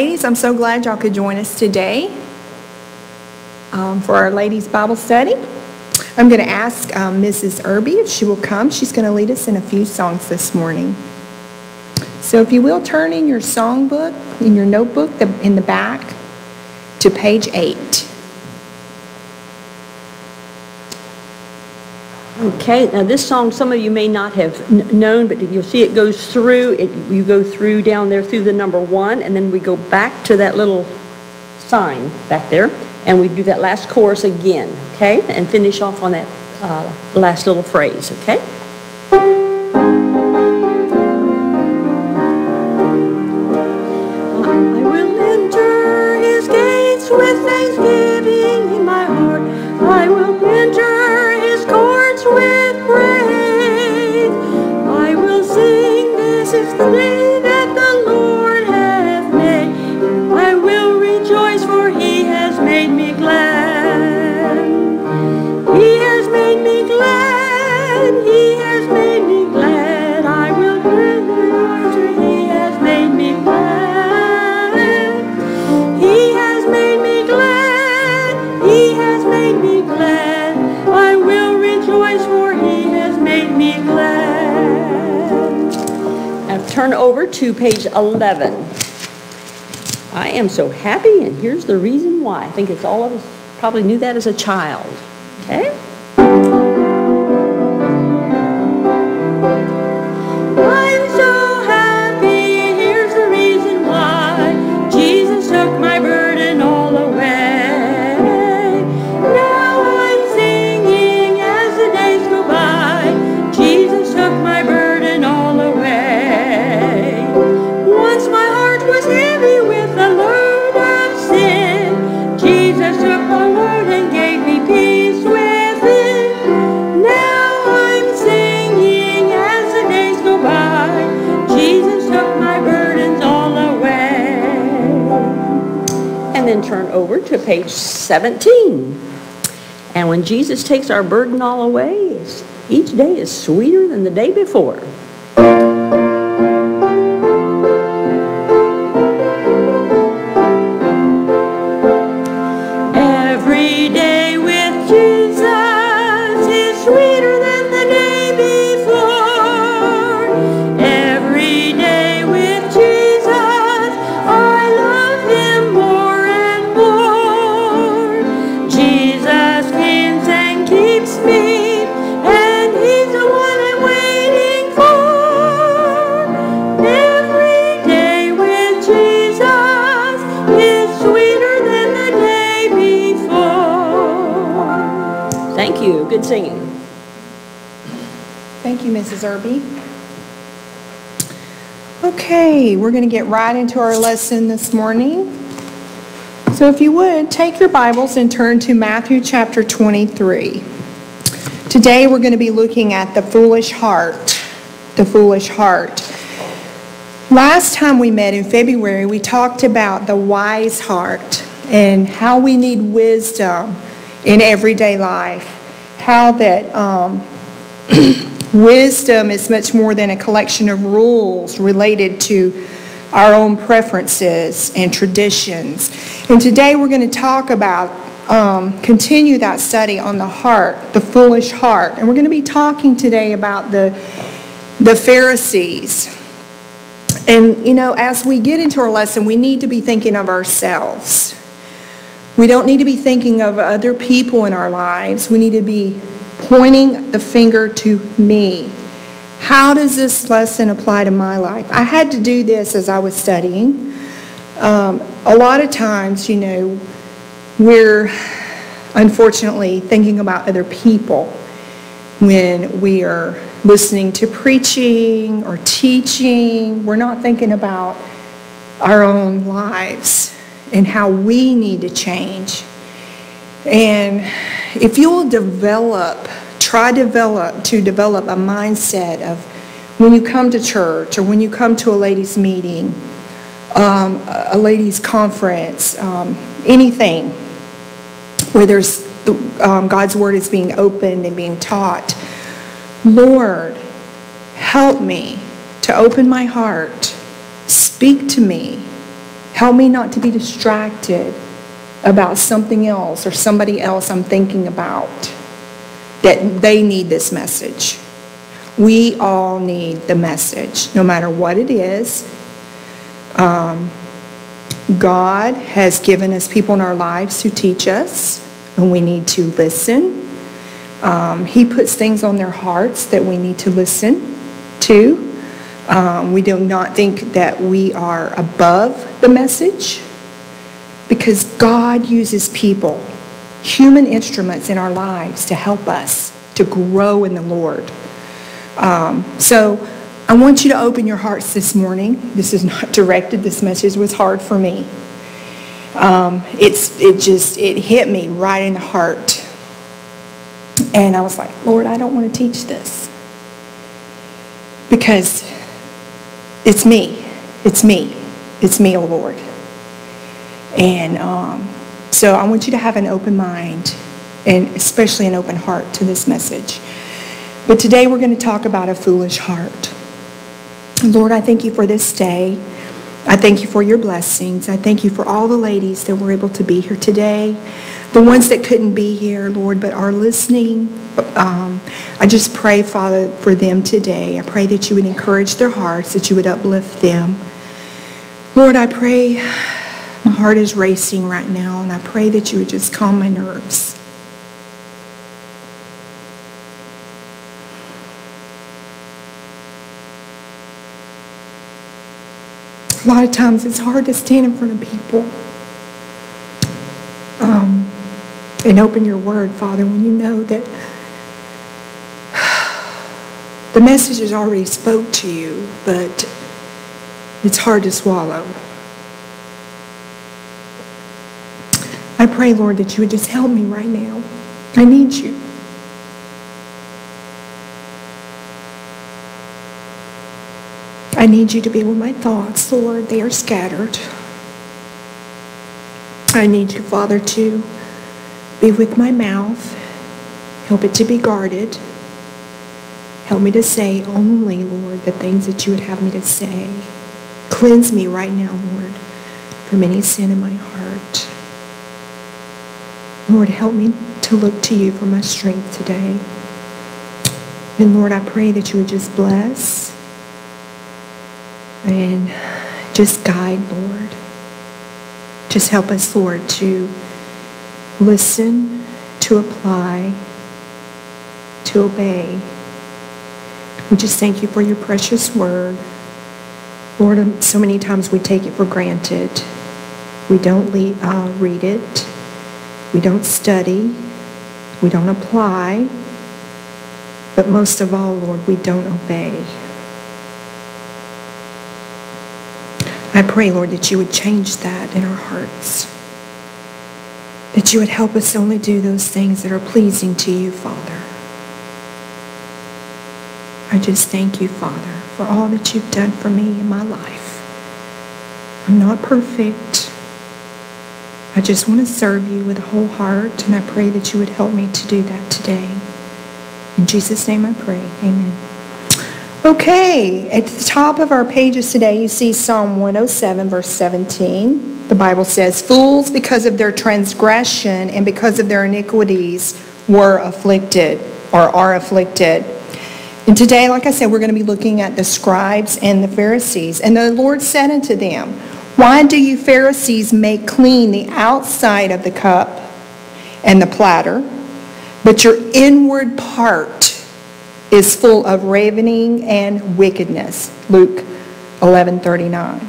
ladies. I'm so glad y'all could join us today um, for our ladies' Bible study. I'm going to ask um, Mrs. Irby if she will come. She's going to lead us in a few songs this morning. So if you will, turn in your songbook, in your notebook, the, in the back, to page 8. Okay, now this song, some of you may not have kn- known, but you'll see it goes through, it, you go through down there through the number one, and then we go back to that little sign back there, and we do that last chorus again, okay? And finish off on that uh, last little phrase, okay? 11. I am so happy, and here's the reason why. I think it's all of us probably knew that as a child. Okay? 17. And when Jesus takes our burden all away, each day is sweeter than the day before. We're going to get right into our lesson this morning. So if you would, take your Bibles and turn to Matthew chapter 23. Today, we're going to be looking at the foolish heart. The foolish heart. Last time we met in February, we talked about the wise heart and how we need wisdom in everyday life. How that um, wisdom is much more than a collection of rules related to our own preferences and traditions. And today we're going to talk about, um, continue that study on the heart, the foolish heart. And we're going to be talking today about the, the Pharisees. And, you know, as we get into our lesson, we need to be thinking of ourselves. We don't need to be thinking of other people in our lives. We need to be pointing the finger to me. How does this lesson apply to my life? I had to do this as I was studying. Um, a lot of times, you know, we're unfortunately thinking about other people when we are listening to preaching or teaching. We're not thinking about our own lives and how we need to change. And if you'll develop, try develop to develop a mindset of when you come to church or when you come to a ladies' meeting, um, a ladies' conference, um, anything where there's um, God's word is being opened and being taught. Lord, help me to open my heart. Speak to me. Help me not to be distracted about something else or somebody else I'm thinking about that they need this message. We all need the message, no matter what it is. Um, God has given us people in our lives who teach us, and we need to listen. Um, he puts things on their hearts that we need to listen to. Um, we do not think that we are above the message because God uses people, human instruments in our lives to help us to grow in the Lord. Um, so I want you to open your hearts this morning. This is not directed. This message was hard for me. Um, it's it just it hit me right in the heart, and I was like, Lord, I don't want to teach this because it's me, it's me, it's me, oh Lord. And um, so I want you to have an open mind and especially an open heart to this message. But today we're going to talk about a foolish heart. Lord, I thank you for this day. I thank you for your blessings. I thank you for all the ladies that were able to be here today, the ones that couldn't be here, Lord, but are listening. Um, I just pray, Father, for them today. I pray that you would encourage their hearts, that you would uplift them. Lord, I pray, heart is racing right now, and I pray that you would just calm my nerves. A lot of times it's hard to stand in front of people um, and open your word, Father, when you know that the message has already spoke to you, but it's hard to swallow. I pray, Lord, that you would just help me right now. I need you. I need you to be with my thoughts, Lord. They are scattered. I need you, Father, to be with my mouth. Help it to be guarded. Help me to say only, Lord, the things that you would have me to say. Cleanse me right now, Lord, from any sin in my heart. Lord, help me to look to you for my strength today. And Lord, I pray that you would just bless and just guide, Lord. Just help us, Lord, to listen, to apply, to obey. We just thank you for your precious word. Lord, so many times we take it for granted. We don't uh, read it. We don't study. We don't apply. But most of all, Lord, we don't obey. I pray, Lord, that you would change that in our hearts. That you would help us only do those things that are pleasing to you, Father. I just thank you, Father, for all that you've done for me in my life. I'm not perfect. I just want to serve you with a whole heart, and I pray that you would help me to do that today. In Jesus' name I pray. Amen. Okay, at the top of our pages today, you see Psalm 107, verse 17. The Bible says, Fools, because of their transgression and because of their iniquities, were afflicted or are afflicted. And today, like I said, we're going to be looking at the scribes and the Pharisees. And the Lord said unto them, Why do you Pharisees make clean the outside of the cup and the platter, but your inward part is full of ravening and wickedness. Luke 11:39.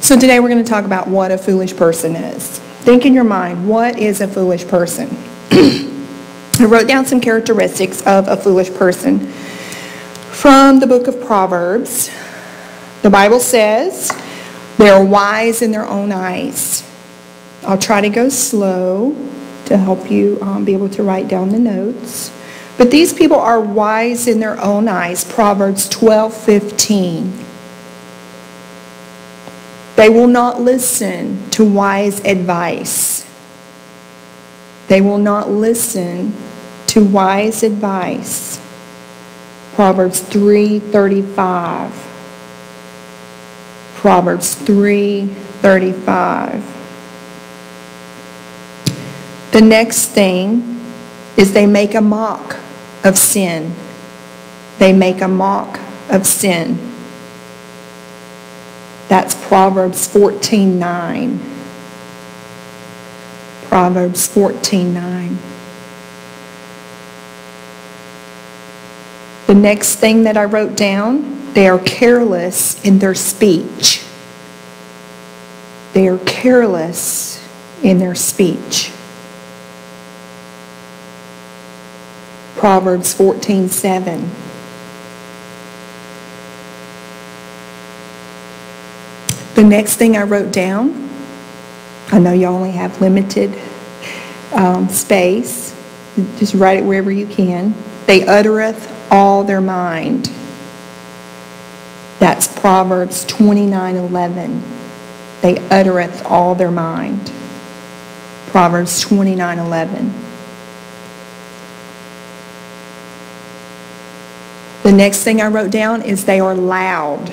So today we're going to talk about what a foolish person is. Think in your mind, what is a foolish person? I wrote down some characteristics of a foolish person from the book of Proverbs. The Bible says they are wise in their own eyes. I'll try to go slow to help you um, be able to write down the notes. But these people are wise in their own eyes. Proverbs 12, 15. They will not listen to wise advice. They will not listen to wise advice. Proverbs 3:35. Proverbs 3 35. The next thing is they make a mock of sin. They make a mock of sin. That's Proverbs 14 9. Proverbs 14 9. The next thing that I wrote down, they are careless in their speech. They are careless in their speech. Proverbs 14 7. The next thing I wrote down, I know you only have limited um, space. Just write it wherever you can. They uttereth all their mind. That's Proverbs 29 11. They uttereth all their mind. Proverbs 29 11. The next thing I wrote down is they are loud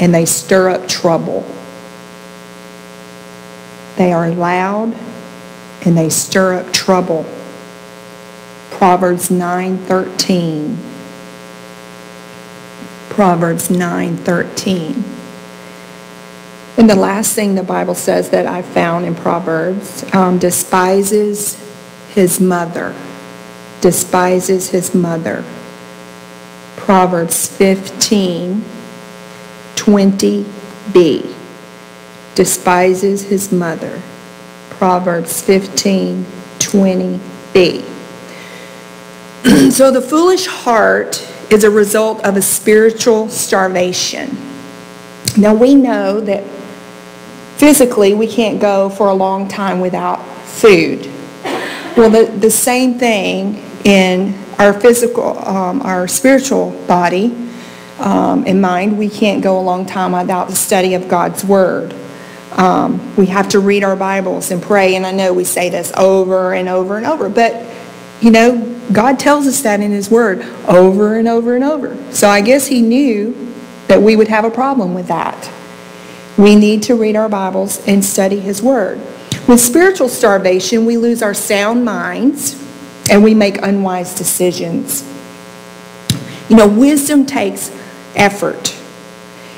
and they stir up trouble. They are loud and they stir up trouble. Proverbs 9:13. Proverbs 9:13. And the last thing the Bible says that I found in Proverbs um, despises his mother. Despises his mother. Proverbs 15, 20b. Despises his mother. Proverbs 15, 20b. so the foolish heart is a result of a spiritual starvation. Now we know that physically we can't go for a long time without food. Well, the, the same thing in our physical, um, our spiritual body um, and mind, we can't go a long time without the study of God's Word. Um, we have to read our Bibles and pray, and I know we say this over and over and over, but you know, God tells us that in His Word over and over and over. So I guess He knew that we would have a problem with that. We need to read our Bibles and study His Word. With spiritual starvation, we lose our sound minds and we make unwise decisions. You know, wisdom takes effort,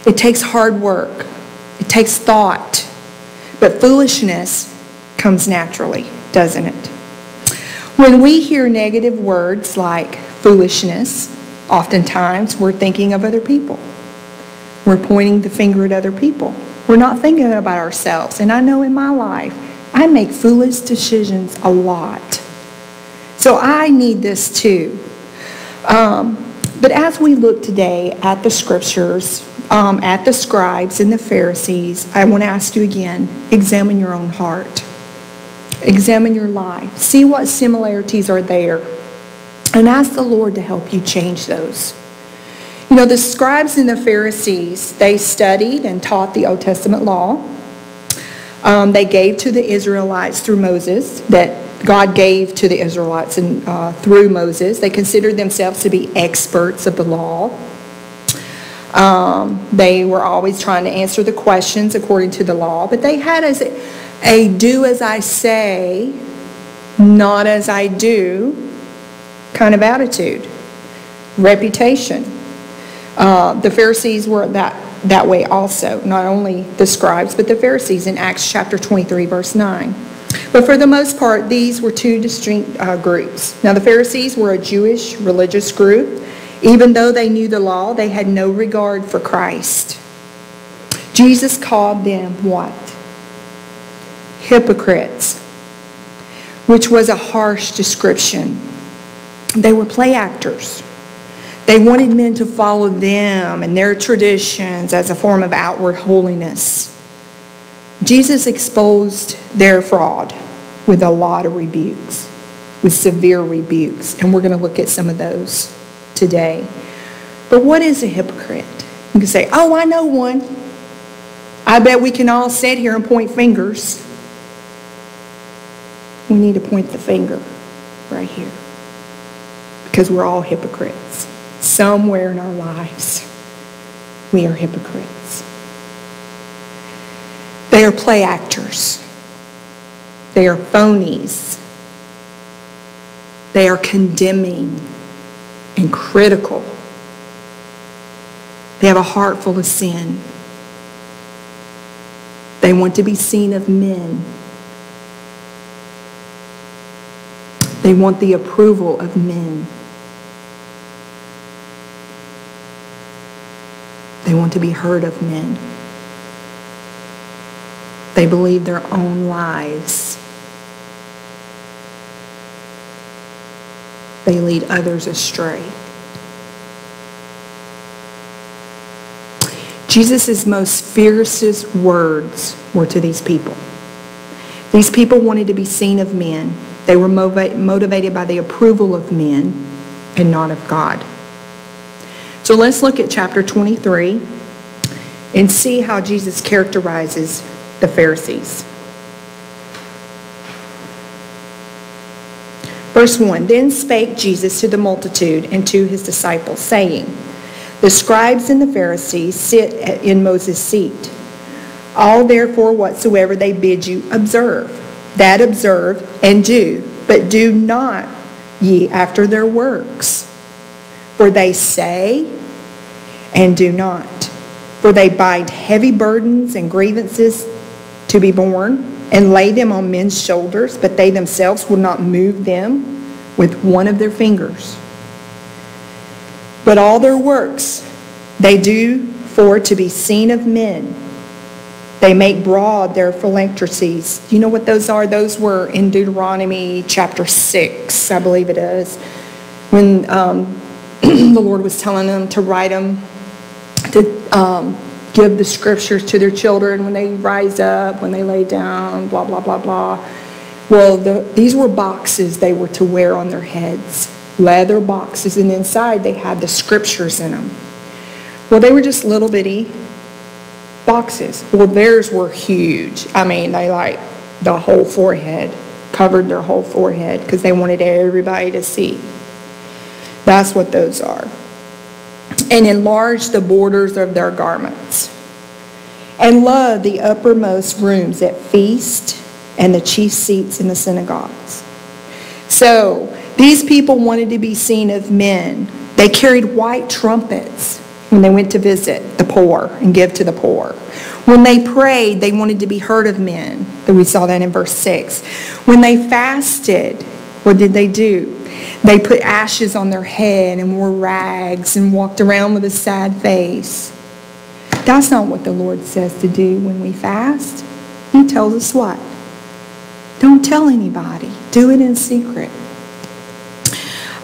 it takes hard work, it takes thought, but foolishness comes naturally, doesn't it? When we hear negative words like foolishness, oftentimes we're thinking of other people. We're pointing the finger at other people. We're not thinking about ourselves. And I know in my life, I make foolish decisions a lot. So I need this too. Um, but as we look today at the scriptures, um, at the scribes and the Pharisees, I want to ask you again examine your own heart. Examine your life. See what similarities are there. And ask the Lord to help you change those. You know, the scribes and the Pharisees, they studied and taught the Old Testament law. Um, they gave to the Israelites through Moses, that God gave to the Israelites and, uh, through Moses. They considered themselves to be experts of the law. Um, they were always trying to answer the questions according to the law, but they had as a, do as I say, not as I do kind of attitude, reputation. Uh, the Pharisees were that, that way also, not only the scribes, but the Pharisees in Acts chapter 23, verse 9. But for the most part, these were two distinct uh, groups. Now, the Pharisees were a Jewish religious group. Even though they knew the law, they had no regard for Christ. Jesus called them what? Hypocrites, which was a harsh description. They were play actors. They wanted men to follow them and their traditions as a form of outward holiness. Jesus exposed their fraud with a lot of rebukes, with severe rebukes, and we're going to look at some of those today. But what is a hypocrite? You can say, oh, I know one. I bet we can all sit here and point fingers we need to point the finger right here because we're all hypocrites. Somewhere in our lives, we are hypocrites. They are play actors. They are phonies. They are condemning and critical. They have a heart full of sin. They want to be seen of men. They want the approval of men. They want to be heard of men. They believe their own lies. They lead others astray. Jesus' most fiercest words were to these people. These people wanted to be seen of men. They were motivated by the approval of men and not of God. So let's look at chapter 23 and see how Jesus characterizes the Pharisees. Verse 1 Then spake Jesus to the multitude and to his disciples, saying, The scribes and the Pharisees sit in Moses' seat. All therefore whatsoever they bid you observe, that observe and do, but do not ye after their works. For they say and do not. For they bind heavy burdens and grievances to be borne and lay them on men's shoulders, but they themselves will not move them with one of their fingers. But all their works they do for to be seen of men. They make broad their phylacteries. You know what those are? Those were in Deuteronomy chapter 6, I believe it is, when um, the Lord was telling them to write them, to um, give the scriptures to their children when they rise up, when they lay down, blah, blah, blah, blah. Well, the, these were boxes they were to wear on their heads, leather boxes, and inside they had the scriptures in them. Well, they were just little bitty boxes. Well, theirs were huge. I mean, they like the whole forehead, covered their whole forehead because they wanted everybody to see. That's what those are and enlarge the borders of their garments, and love the uppermost rooms at feast and the chief seats in the synagogues. So these people wanted to be seen of men. They carried white trumpets when they went to visit poor and give to the poor. When they prayed, they wanted to be heard of men. We saw that in verse 6. When they fasted, what did they do? They put ashes on their head and wore rags and walked around with a sad face. That's not what the Lord says to do when we fast. He tells us what? Don't tell anybody. Do it in secret.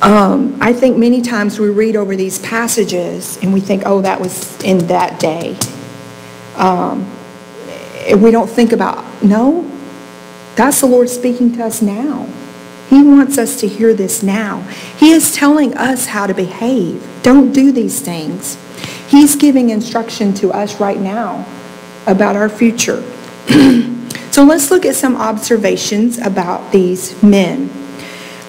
Um, I think many times we read over these passages and we think, oh, that was in that day. Um, we don't think about, no, that's the Lord speaking to us now. He wants us to hear this now. He is telling us how to behave. Don't do these things. He's giving instruction to us right now about our future. so let's look at some observations about these men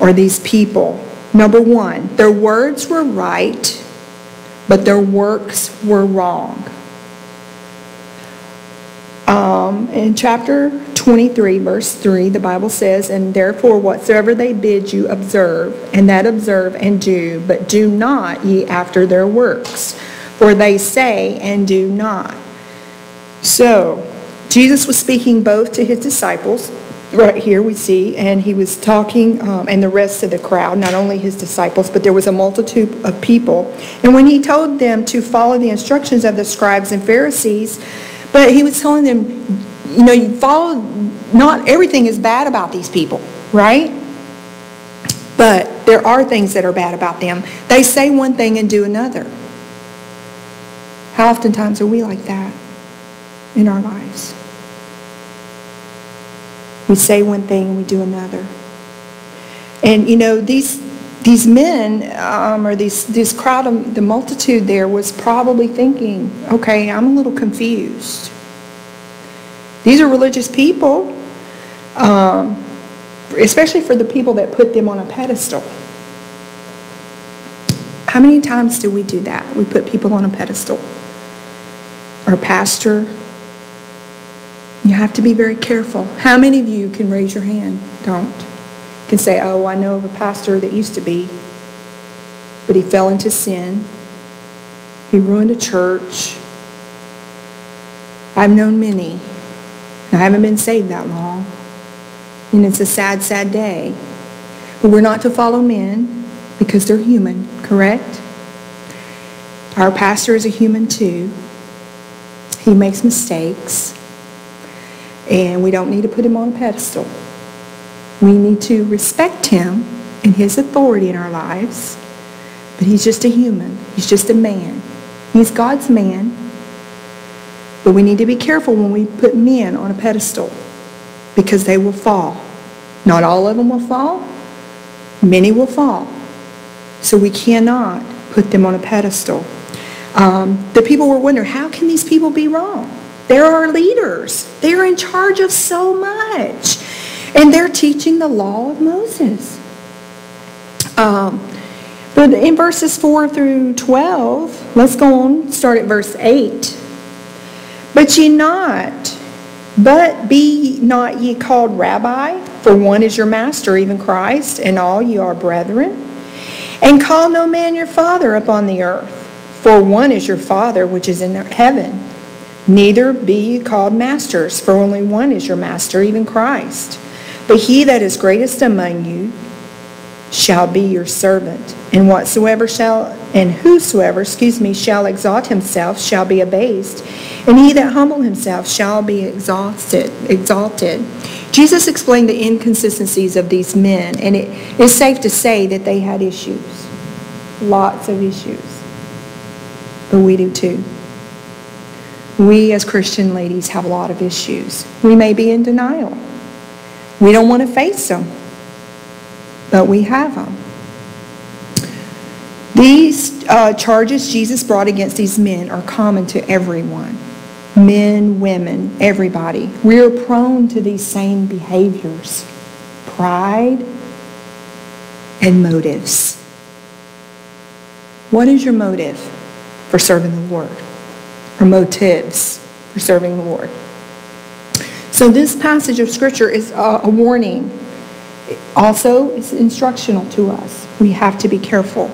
or these people. Number one, their words were right, but their works were wrong. Um, in chapter 23, verse 3, the Bible says, And therefore whatsoever they bid you observe, and that observe and do, but do not ye after their works. For they say and do not. So, Jesus was speaking both to his disciples, right here we see, and he was talking, um, and the rest of the crowd, not only his disciples, but there was a multitude of people. And when he told them to follow the instructions of the scribes and Pharisees, but he was telling them, you know, you follow, not everything is bad about these people, right? But there are things that are bad about them. They say one thing and do another. How oftentimes are we like that in our lives? We say one thing and we do another. And you know, these these men um, or these this crowd, the multitude there was probably thinking, okay, I'm a little confused. These are religious people, um, especially for the people that put them on a pedestal. How many times do we do that? We put people on a pedestal. Our pastor, You have to be very careful. How many of you can raise your hand? Don't. Can say, oh, I know of a pastor that used to be, but he fell into sin. He ruined a church. I've known many. I haven't been saved that long. And it's a sad, sad day. But we're not to follow men because they're human, correct? Our pastor is a human too. He makes mistakes. And we don't need to put him on a pedestal. We need to respect him and his authority in our lives. But he's just a human. He's just a man. He's God's man. But we need to be careful when we put men on a pedestal because they will fall. Not all of them will fall. Many will fall. So we cannot put them on a pedestal. Um, the people were wondering, how can these people be wrong? They're our leaders. They're in charge of so much. And they're teaching the law of Moses. Um, but in verses 4 through 12, let's go on, start at verse 8. But ye not, but be not ye called rabbi, for one is your master, even Christ, and all ye are brethren. And call no man your father upon the earth, for one is your father which is in heaven. Neither be ye called masters, for only one is your master, even Christ. But he that is greatest among you shall be your servant. And whatsoever shall, and whosoever, excuse me, shall exalt himself shall be abased. And he that humble himself shall be exalted. exalted. Jesus explained the inconsistencies of these men, and it is safe to say that they had issues. Lots of issues. But we do too. We as Christian ladies have a lot of issues. We may be in denial. We don't want to face them, but we have them. These uh, charges Jesus brought against these men are common to everyone men, women, everybody. We are prone to these same behaviors pride and motives. What is your motive for serving the Lord? Motives for serving the Lord? So this passage of Scripture is a warning. Also, it's instructional to us. We have to be careful.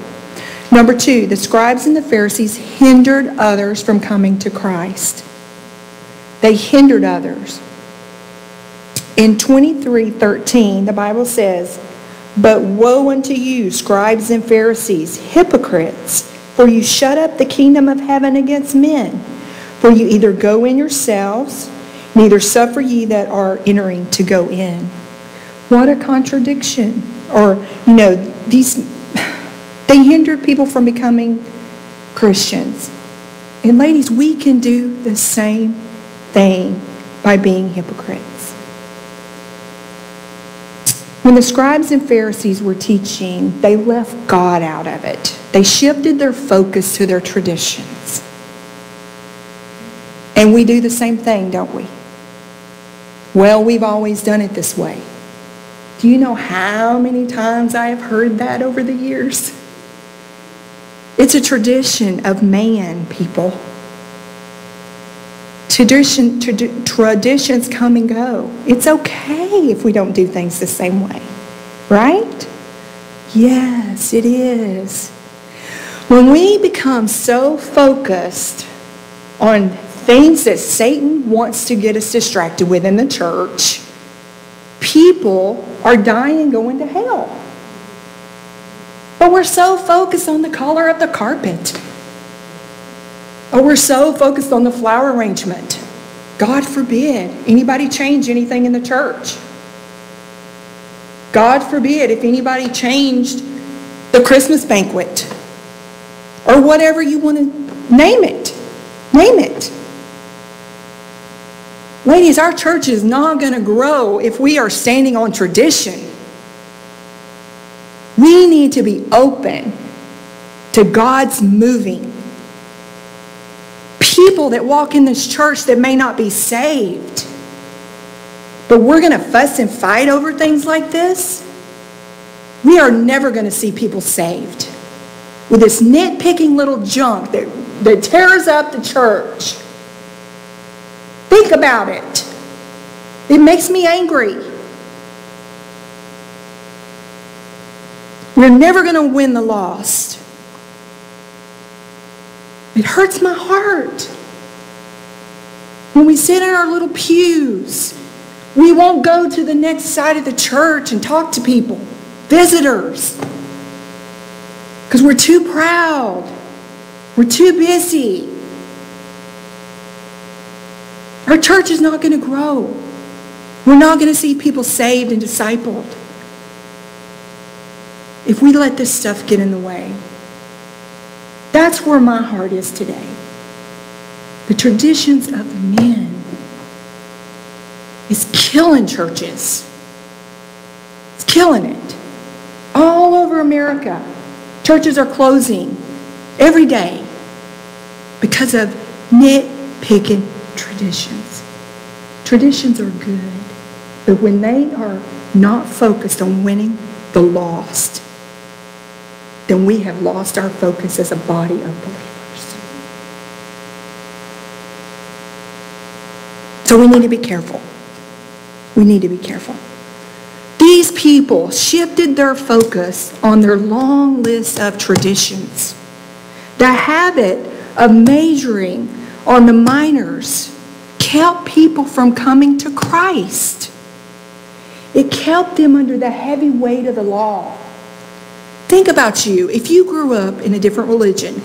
Number two, the scribes and the Pharisees hindered others from coming to Christ. They hindered others. In 23:13, the Bible says, But woe unto you, scribes and Pharisees, hypocrites, for you shut up the kingdom of heaven against men. For you either go in yourselves, neither suffer ye that are entering to go in. What a contradiction. Or, you know, these they hindered people from becoming Christians. And ladies, we can do the same thing by being hypocrites. When the scribes and Pharisees were teaching, they left God out of it. They shifted their focus to their traditions. And we do the same thing, don't we? Well, we've always done it this way. Do you know how many times I have heard that over the years? It's a tradition of man, people. Tradition, trad- traditions come and go. It's okay if we don't do things the same way, right? Yes, it is. When we become so focused on things that Satan wants to get us distracted with in the church, people are dying going to hell. But we're so focused on the color of the carpet or we're so focused on the flower arrangement. God forbid anybody change anything in the church. God forbid if anybody changed the Christmas banquet or whatever you want to name it. Name it. Ladies, our church is not going to grow if we are standing on tradition. We need to be open to God's moving people that walk in this church that may not be saved. But we're going to fuss and fight over things like this. We are never going to see people saved with this nitpicking little junk that, that tears up the church. Think about it. It makes me angry. We're never going to win the lost. It hurts my heart. When we sit in our little pews, we won't go to the next side of the church and talk to people, visitors, because we're too proud. We're too busy. Our church is not going to grow. We're not going to see people saved and discipled if we let this stuff get in the way. That's where my heart is today. The traditions of men is killing churches. It's killing it. All over America, churches are closing every day because of nitpicking traditions. Traditions are good, but when they are not focused on winning the lost, then we have lost our focus as a body of believers. So we need to be careful. We need to be careful. These people shifted their focus on their long list of traditions. The habit of measuring on the minors kept people from coming to Christ. It kept them under the heavy weight of the law. Think about you. If you grew up in a different religion,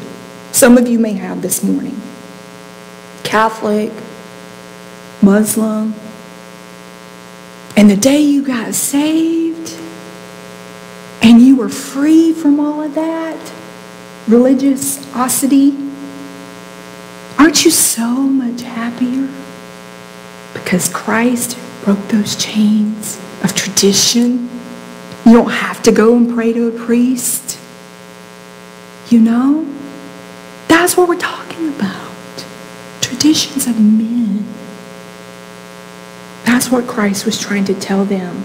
some of you may have this morning Catholic, Muslim, and the day you got saved and you were free from all of that religiosity, aren't you so much happier? Because Christ broke those chains of tradition you don't have to go and pray to a priest. You know? That's what we're talking about. Traditions of men. That's what Christ was trying to tell them.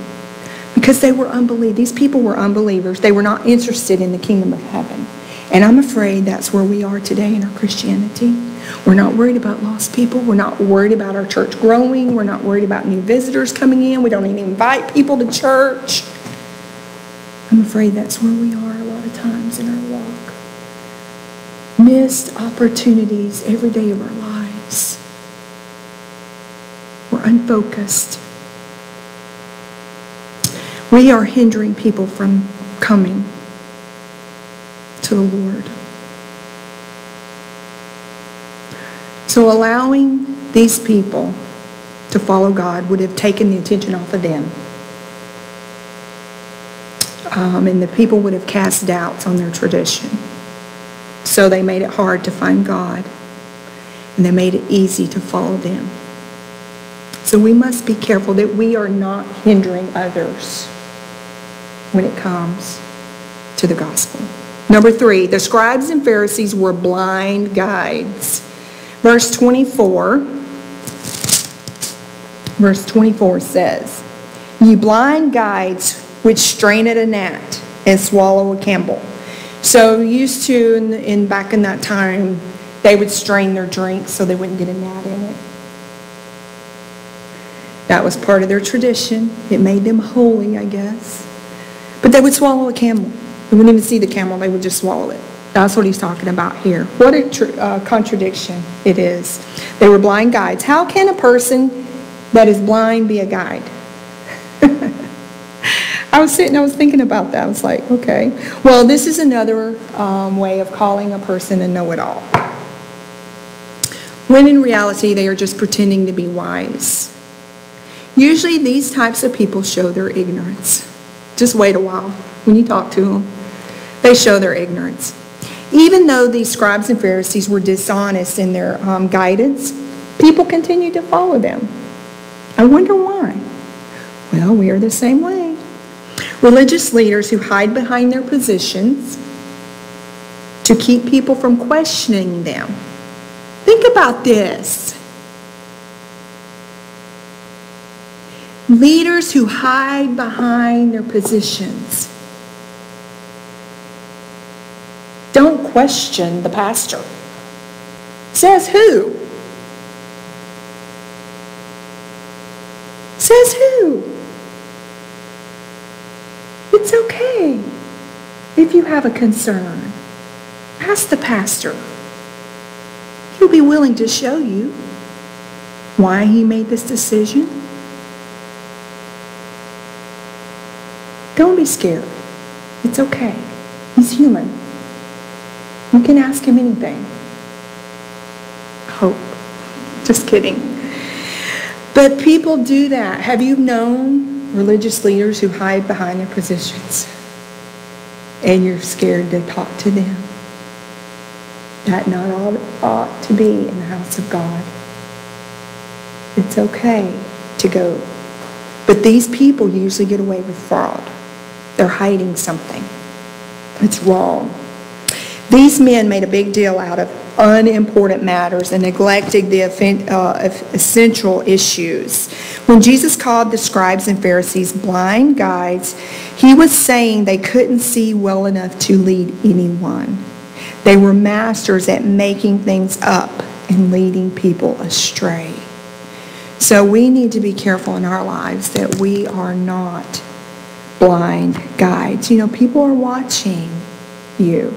Because they were unbelievers. These people were unbelievers. They were not interested in the kingdom of heaven. And I'm afraid that's where we are today in our Christianity. We're not worried about lost people. We're not worried about our church growing. We're not worried about new visitors coming in. We don't even invite people to church. I'm afraid that's where we are a lot of times in our walk. Missed opportunities every day of our lives. We're unfocused. We are hindering people from coming to the Lord. So allowing these people to follow God would have taken the attention off of them um, and the people would have cast doubts on their tradition. So they made it hard to find God, and they made it easy to follow them. So we must be careful that we are not hindering others when it comes to the gospel. Number three, the scribes and Pharisees were blind guides. Verse 24, verse 24 says, You blind guides which strain at a gnat and swallow a camel. So used to, in, in back in that time, they would strain their drink so they wouldn't get a gnat in it. That was part of their tradition. It made them holy, I guess. But they would swallow a camel. They wouldn't even see the camel, they would just swallow it. That's what he's talking about here. What a uh, contradiction it is. They were blind guides. How can a person that is blind be a guide? I was sitting, I was thinking about that. I was like, okay. Well, this is another um, way of calling a person a know-it-all. When in reality, they are just pretending to be wise. Usually, these types of people show their ignorance. Just wait a while when you talk to them. They show their ignorance. Even though these scribes and Pharisees were dishonest in their um, guidance, people continued to follow them. I wonder why. Well, we are the same way. Religious leaders who hide behind their positions to keep people from questioning them. Think about this. Leaders who hide behind their positions. Don't question the pastor. Says who? Says who? It's okay if you have a concern. Ask the pastor. He'll be willing to show you why he made this decision. Don't be scared. It's okay. He's human. You can ask him anything. Hope. Just kidding. But people do that. Have you known religious leaders who hide behind their positions? And you're scared to talk to them? That not all ought to be in the house of God. It's okay to go. But these people usually get away with fraud. They're hiding something. It's wrong. These men made a big deal out of unimportant matters and neglecting the uh, essential issues. When Jesus called the scribes and Pharisees blind guides, he was saying they couldn't see well enough to lead anyone. They were masters at making things up and leading people astray. So we need to be careful in our lives that we are not blind guides. You know, people are watching you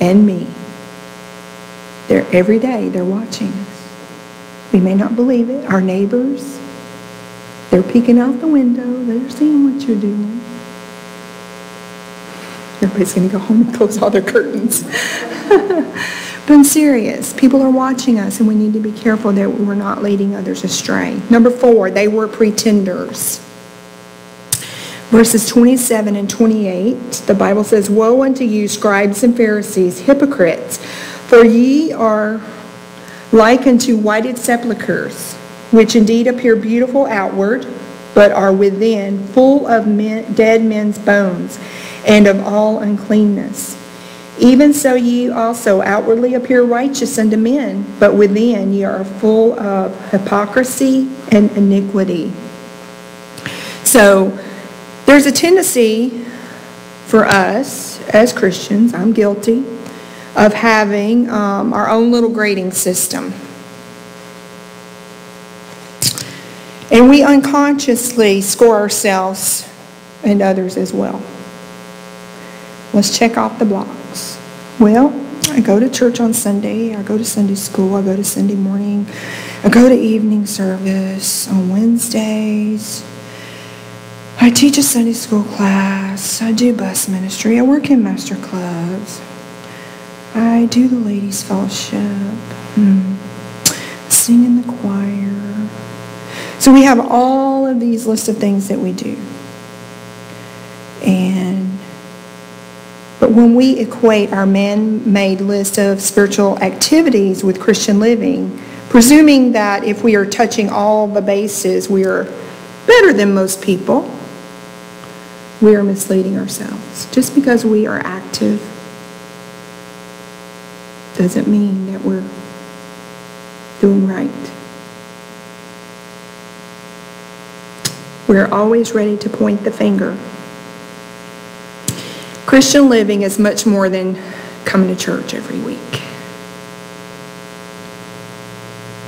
and me. They're every day they're watching us. We may not believe it. Our neighbors, they're peeking out the window. They're seeing what you're doing. Everybody's going to go home and close all their curtains. but I'm serious. People are watching us, and we need to be careful that we're not leading others astray. Number four, they were pretenders verses 27 and 28, the Bible says, Woe unto you, scribes and Pharisees, hypocrites, for ye are like unto whited sepulchres, which indeed appear beautiful outward, but are within full of men, dead men's bones and of all uncleanness. Even so ye also outwardly appear righteous unto men, but within ye are full of hypocrisy and iniquity. So, there's a tendency for us as Christians, I'm guilty, of having um, our own little grading system. And we unconsciously score ourselves and others as well. Let's check off the blocks. Well, I go to church on Sunday, I go to Sunday school, I go to Sunday morning, I go to evening service on Wednesdays. I teach a Sunday school class. I do bus ministry. I work in master clubs. I do the ladies' fellowship. Hmm. Sing in the choir. So we have all of these lists of things that we do. And but when we equate our man-made list of spiritual activities with Christian living, presuming that if we are touching all the bases, we are better than most people, we are misleading ourselves. Just because we are active doesn't mean that we're doing right. We're always ready to point the finger. Christian living is much more than coming to church every week.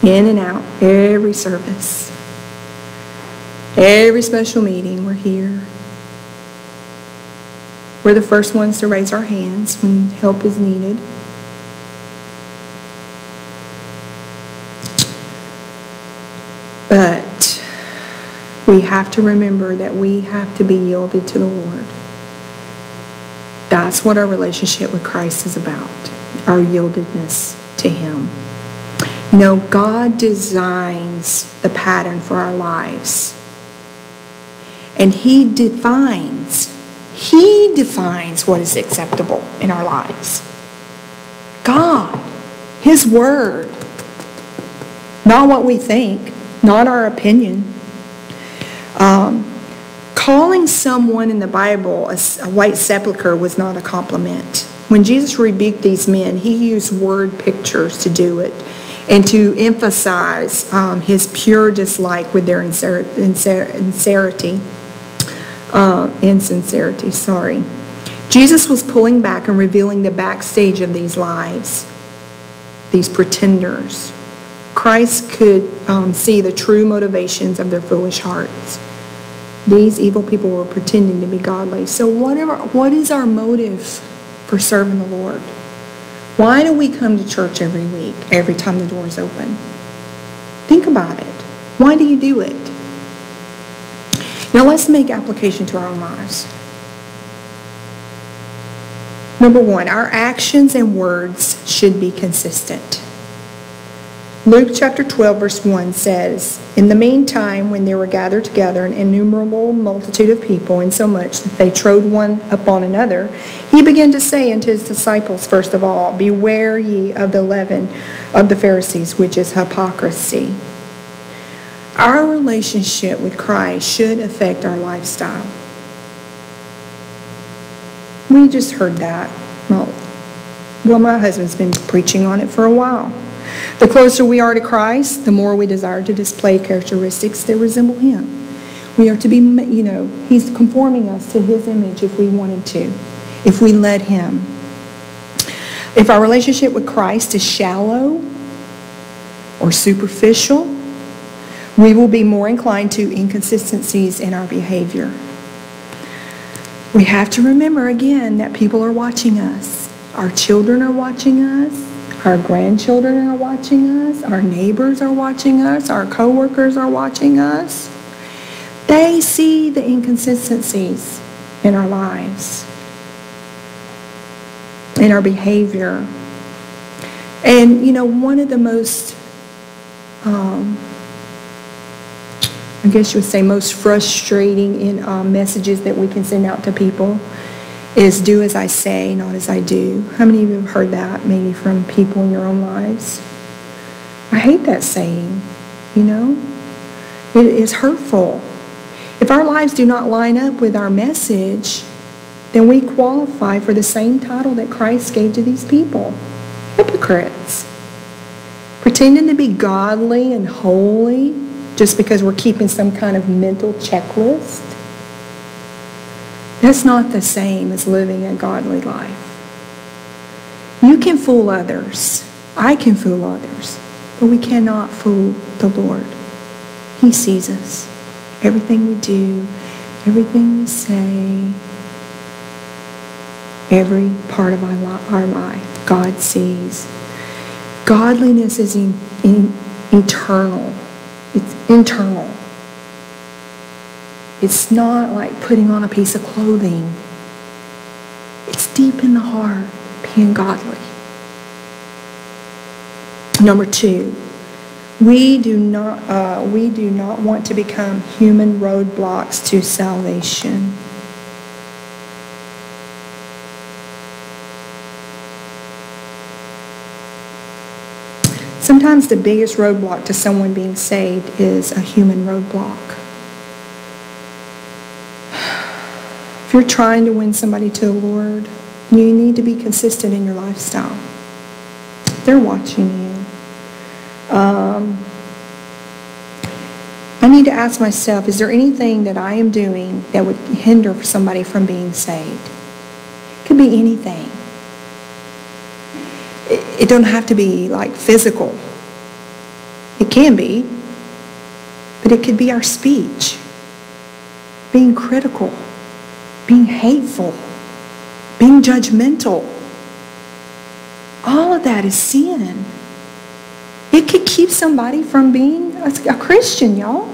In and out, every service, every special meeting, we're here. We're the first ones to raise our hands when help is needed. But we have to remember that we have to be yielded to the Lord. That's what our relationship with Christ is about, our yieldedness to Him. Know, God designs the pattern for our lives. And He defines he defines what is acceptable in our lives. God, His Word, not what we think, not our opinion. Um, calling someone in the Bible a, a white sepulchre was not a compliment. When Jesus rebuked these men, he used word pictures to do it and to emphasize um, his pure dislike with their insincerity uh, insincerity, sorry. Jesus was pulling back and revealing the backstage of these lives, these pretenders. Christ could um, see the true motivations of their foolish hearts. These evil people were pretending to be godly. So whatever, what is our motive for serving the Lord? Why do we come to church every week, every time the door is open? Think about it. Why do you do it? Now let's make application to our own lives. Number one, our actions and words should be consistent. Luke chapter 12, verse 1 says, In the meantime, when there were gathered together an innumerable multitude of people, insomuch that they trode one upon another, he began to say unto his disciples, first of all, Beware ye of the leaven of the Pharisees, which is hypocrisy. Our relationship with Christ should affect our lifestyle. We just heard that. Well, well, my husband's been preaching on it for a while. The closer we are to Christ, the more we desire to display characteristics that resemble Him. We are to be, you know, He's conforming us to His image if we wanted to, if we let Him. If our relationship with Christ is shallow or superficial, we will be more inclined to inconsistencies in our behavior. We have to remember again that people are watching us. Our children are watching us. Our grandchildren are watching us. Our neighbors are watching us. Our coworkers are watching us. They see the inconsistencies in our lives, in our behavior. And, you know, one of the most, um, I guess you would say, most frustrating in um, messages that we can send out to people is do as I say, not as I do. How many of you have heard that maybe from people in your own lives? I hate that saying, you know? It is hurtful. If our lives do not line up with our message, then we qualify for the same title that Christ gave to these people hypocrites. Pretending to be godly and holy just because we're keeping some kind of mental checklist that's not the same as living a godly life. You can fool others. I can fool others. But we cannot fool the Lord. He sees us. Everything we do, everything we say, every part of our life, God sees. Godliness is in, in, eternal. It's internal. It's not like putting on a piece of clothing. It's deep in the heart, being godly. Number two, we do not, uh, we do not want to become human roadblocks to salvation. Sometimes the biggest roadblock to someone being saved is a human roadblock. If you're trying to win somebody to the Lord, you need to be consistent in your lifestyle. They're watching you. Um, I need to ask myself, is there anything that I am doing that would hinder somebody from being saved? It could be anything. It, it don't have to be like physical. It can be. But it could be our speech, being critical being hateful, being judgmental. All of that is sin. It could keep somebody from being a, a Christian, y'all.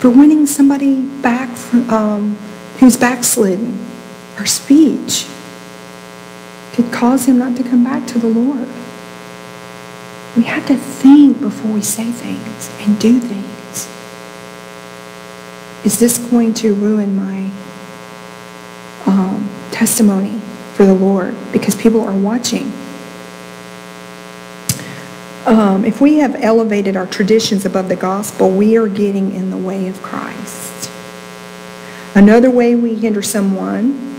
For winning somebody back from, um, who's backslidden, our speech could cause him not to come back to the Lord. We have to think before we say things and do things. Is this going to ruin my um, testimony for the Lord? Because people are watching. Um, if we have elevated our traditions above the gospel, we are getting in the way of Christ. Another way we hinder someone,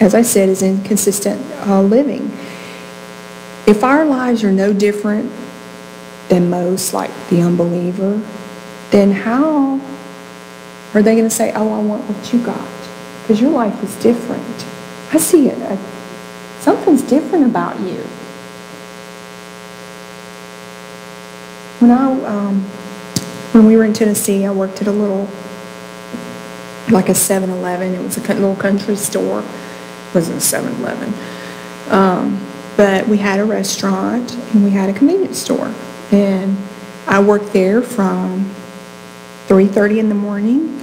as I said, is inconsistent uh, living. If our lives are no different than most, like the unbeliever, then how are they going to say, oh, I want what you got? Because your life is different. I see it. I, something's different about you. when I, um, when we were in Tennessee, I worked at a little, like a 7-Eleven. It was a little country store. Wasn't a 7-Eleven. Um, but we had a restaurant and we had a convenience store. And I worked there from 3.30 in the morning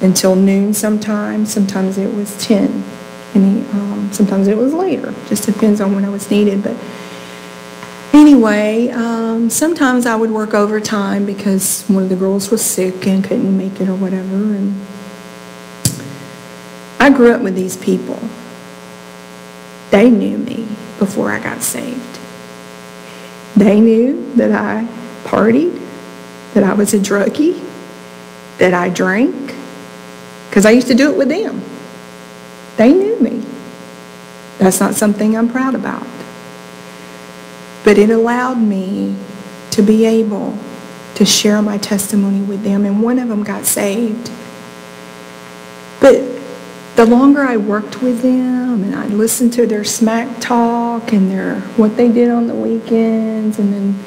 until noon sometimes. Sometimes it was 10. And um, sometimes it was later. Just depends on when I was needed. But anyway, um, sometimes I would work overtime because one of the girls was sick and couldn't make it or whatever. And I grew up with these people. They knew me before I got saved. They knew that I partied, that I was a druggie, that I drank, because I used to do it with them. They knew me. That's not something I'm proud about. But it allowed me to be able to share my testimony with them, and one of them got saved. But the longer I worked with them and I listened to their smack talk and their what they did on the weekends and then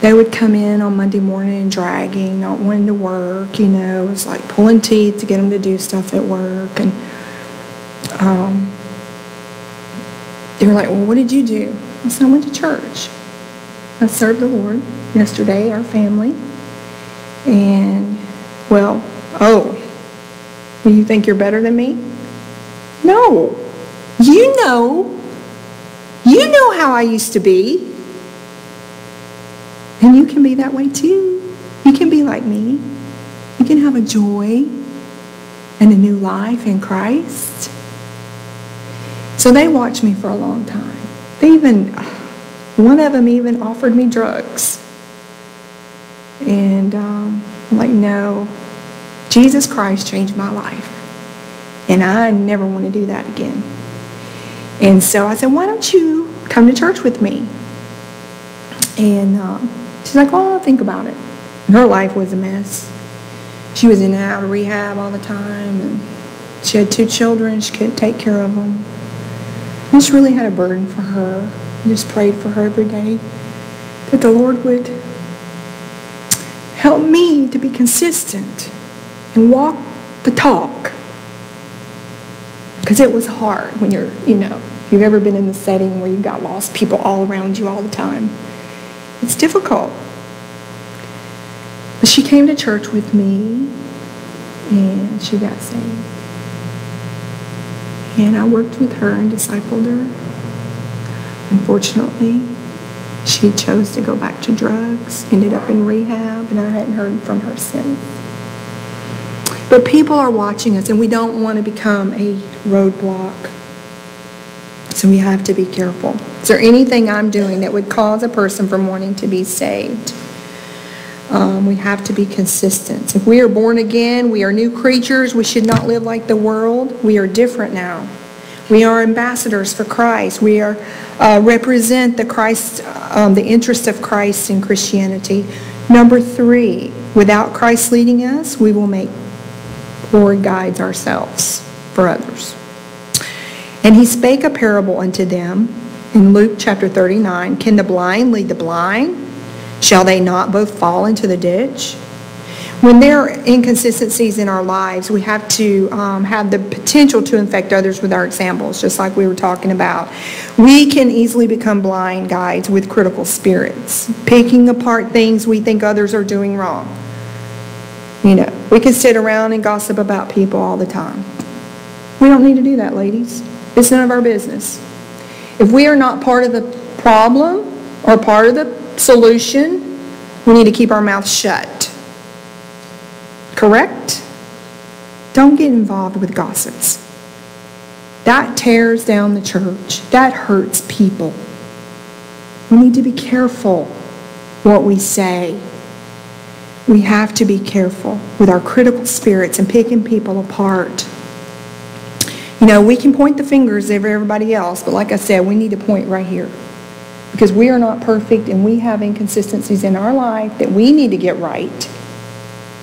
they would come in on Monday morning dragging, not wanting to work, you know, it was like pulling teeth to get them to do stuff at work and um, they were like, well, what did you do? I said, I went to church. I served the Lord yesterday, our family. And, well, oh, do you think you're better than me? No. You know. You know how I used to be. And you can be that way too. You can be like me. You can have a joy and a new life in Christ. So they watched me for a long time. They even, one of them even offered me drugs. And um, I'm like, no, Jesus Christ changed my life. And I never want to do that again. And so I said, why don't you come to church with me? And um, she's like, well, I'll think about it. And her life was a mess. She was in and out of rehab all the time. And she had two children. She couldn't take care of them. I just really had a burden for her. I just prayed for her every day that the Lord would help me to be consistent walk the talk. Because it was hard when you're, you know, if you've ever been in the setting where you've got lost people all around you all the time. It's difficult. But she came to church with me and she got saved. And I worked with her and discipled her. Unfortunately, she chose to go back to drugs, ended up in rehab, and I hadn't heard from her since. But people are watching us, and we don't want to become a roadblock. So we have to be careful. Is there anything I'm doing that would cause a person from wanting to be saved? Um, we have to be consistent. If we are born again, we are new creatures. We should not live like the world. We are different now. We are ambassadors for Christ. We are uh, represent the Christ, um, the interest of Christ in Christianity. Number three, without Christ leading us, we will make poor guides ourselves for others. And he spake a parable unto them in Luke chapter 39. Can the blind lead the blind? Shall they not both fall into the ditch? When there are inconsistencies in our lives, we have to um, have the potential to infect others with our examples, just like we were talking about. We can easily become blind guides with critical spirits, picking apart things we think others are doing wrong. You know, we can sit around and gossip about people all the time. We don't need to do that, ladies. It's none of our business. If we are not part of the problem or part of the solution, we need to keep our mouth shut. Correct? Don't get involved with gossips. That tears down the church. That hurts people. We need to be careful what we say. We have to be careful with our critical spirits and picking people apart. You know, we can point the fingers at everybody else, but like I said, we need to point right here. Because we are not perfect and we have inconsistencies in our life that we need to get right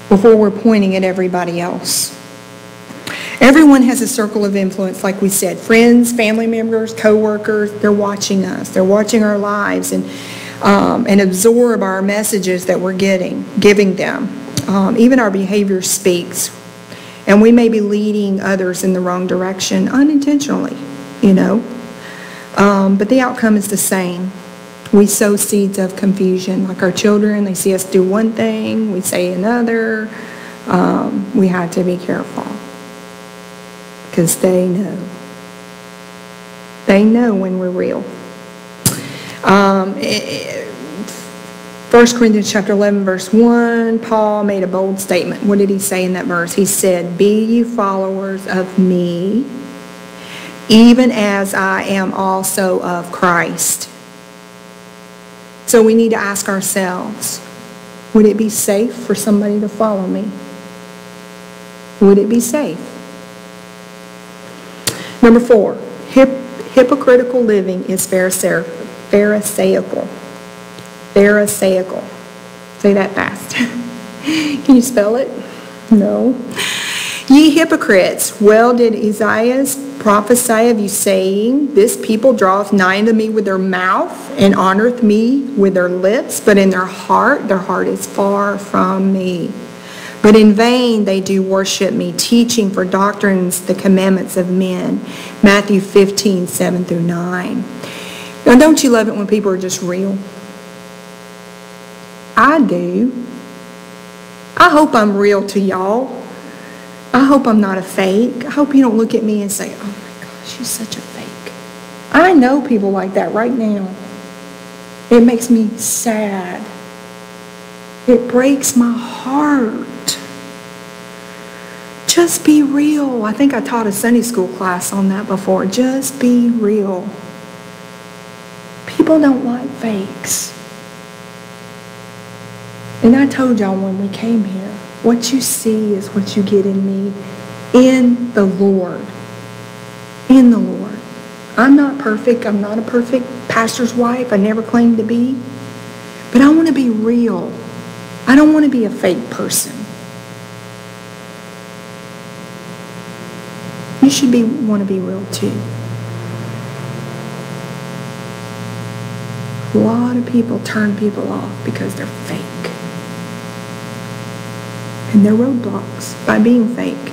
before we're pointing at everybody else. Everyone has a circle of influence, like we said. Friends, family members, co-workers, they're watching us. They're watching our lives. And um, and absorb our messages that we're getting, giving them. Um, even our behavior speaks. And we may be leading others in the wrong direction unintentionally, you know. Um, but the outcome is the same. We sow seeds of confusion. Like our children, they see us do one thing, we say another. Um, we have to be careful because they know. They know when we're real. Um, 1 Corinthians chapter 11, verse 1, Paul made a bold statement. What did he say in that verse? He said, Be ye followers of me, even as I am also of Christ. So we need to ask ourselves, would it be safe for somebody to follow me? Would it be safe? Number four, hip, hypocritical living is pharisaical. Pharisaical. Pharisaical. Say that fast. Can you spell it? No. Ye hypocrites, well did Isaiah prophesy of you, saying, This people draweth nigh unto me with their mouth, and honoreth me with their lips, but in their heart, their heart is far from me. But in vain they do worship me, teaching for doctrines the commandments of men. Matthew 15, 7 through 9. Now, don't you love it when people are just real? I do. I hope I'm real to y'all. I hope I'm not a fake. I hope you don't look at me and say, oh my gosh, you're such a fake. I know people like that right now. It makes me sad. It breaks my heart. Just be real. I think I taught a Sunday school class on that before. Just be real. People don't like fakes. And I told y'all when we came here, what you see is what you get in me, in the Lord. In the Lord. I'm not perfect. I'm not a perfect pastor's wife. I never claimed to be. But I want to be real. I don't want to be a fake person. You should be want to be real too. A lot of people turn people off because they're fake and they're roadblocks by being fake.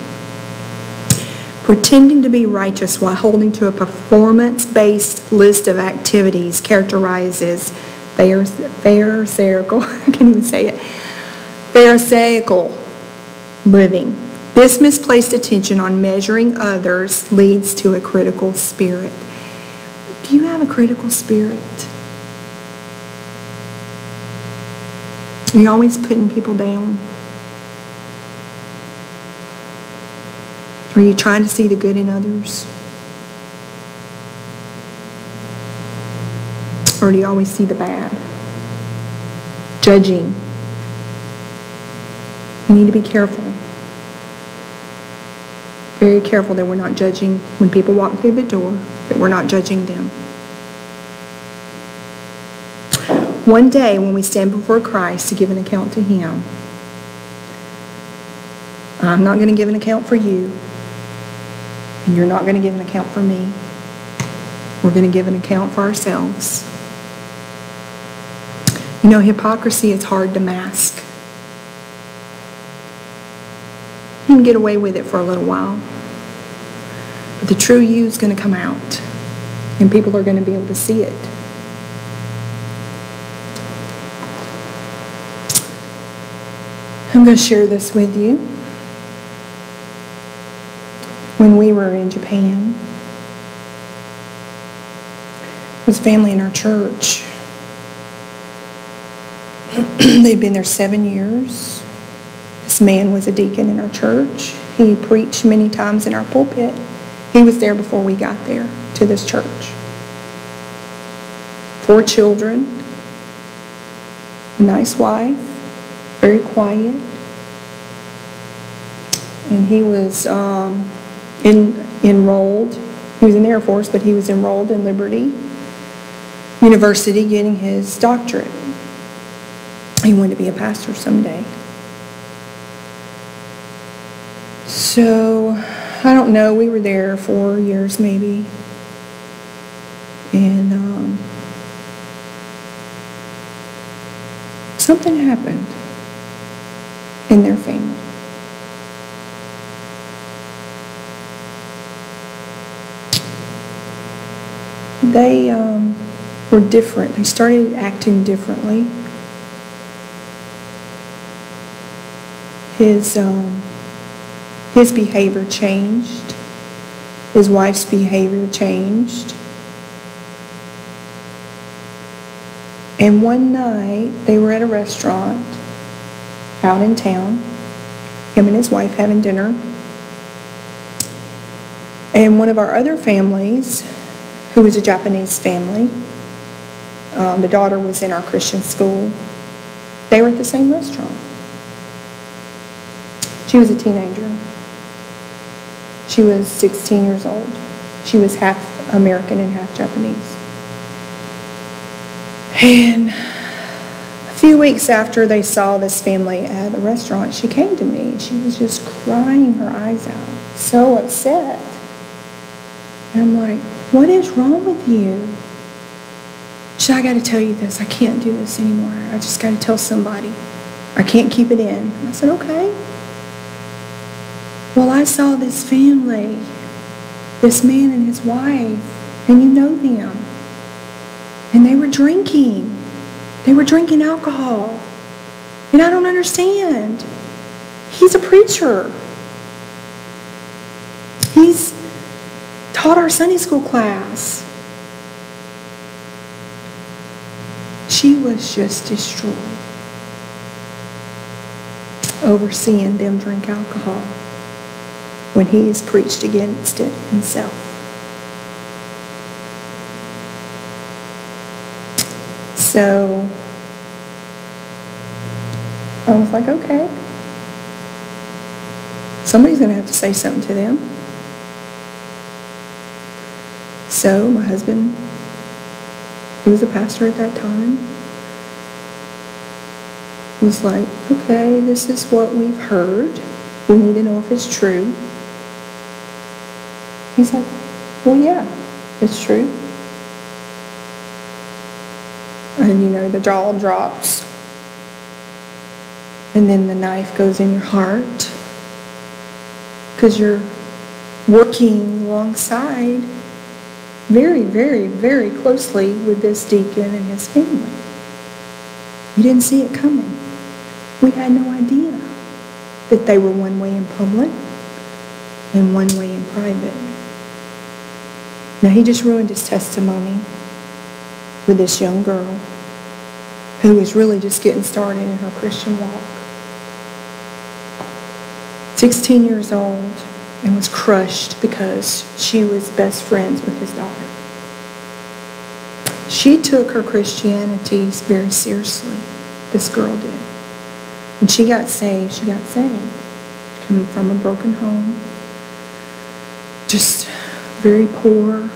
Pretending to be righteous while holding to a performance-based list of activities characterizes pharisaical, I can't even say it, pharisaical living. This misplaced attention on measuring others leads to a critical spirit. Do you have a critical spirit? Are you always putting people down? Are you trying to see the good in others? Or do you always see the bad? Judging. We need to be careful. Very careful that we're not judging when people walk through the door, that we're not judging them. One day when we stand before Christ to give an account to Him, I'm not going to give an account for you. And you're not going to give an account for me. We're going to give an account for ourselves. You know, hypocrisy is hard to mask. You can get away with it for a little while. But the true you is going to come out. And people are going to be able to see it. I'm going to share this with you when we were in Japan. It was family in our church. They'd been there seven years. This man was a deacon in our church. He preached many times in our pulpit. He was there before we got there to this church. Four children, a nice wife, very quiet. And he was um, in, enrolled. He was in the Air Force, but he was enrolled in Liberty University getting his doctorate. He wanted to be a pastor someday. So, I don't know, we were there four years maybe. And um, Something happened in their family. They um, were different. They started acting differently. His, um, his behavior changed. His wife's behavior changed. And one night, they were at a restaurant out in town, him and his wife having dinner. And one of our other families, who was a Japanese family, um, the daughter was in our Christian school, they were at the same restaurant. She was a teenager. She was 16 years old. She was half American and half Japanese. And a few weeks after they saw this family at the restaurant, she came to me. She was just crying her eyes out, so upset. And I'm like, what is wrong with you? She I got to tell you this. I can't do this anymore. I just got to tell somebody. I can't keep it in. I said, okay. Well, I saw this family, this man and his wife, and you know them. And they were drinking. They were drinking alcohol. And I don't understand. He's a preacher. He's taught our Sunday school class. She was just destroyed overseeing them drink alcohol when he has preached against it himself. So I was like, okay. Somebody's going to have to say something to them. So my husband, he was a pastor at that time, was like, okay, this is what we've heard. We need to know if it's true. He's like, well, yeah, it's true. And you know, the jaw drops. And then the knife goes in your heart because you're working alongside very, very, very closely with this deacon and his family. You didn't see it coming. We had no idea that they were one way in public and one way in private. Now, he just ruined his testimony with this young girl who was really just getting started in her Christian walk. 16 years old and was crushed because she was best friends with his daughter. She took her Christianity very seriously. This girl did. When she got saved, she got saved. Coming from a broken home. Just very poor.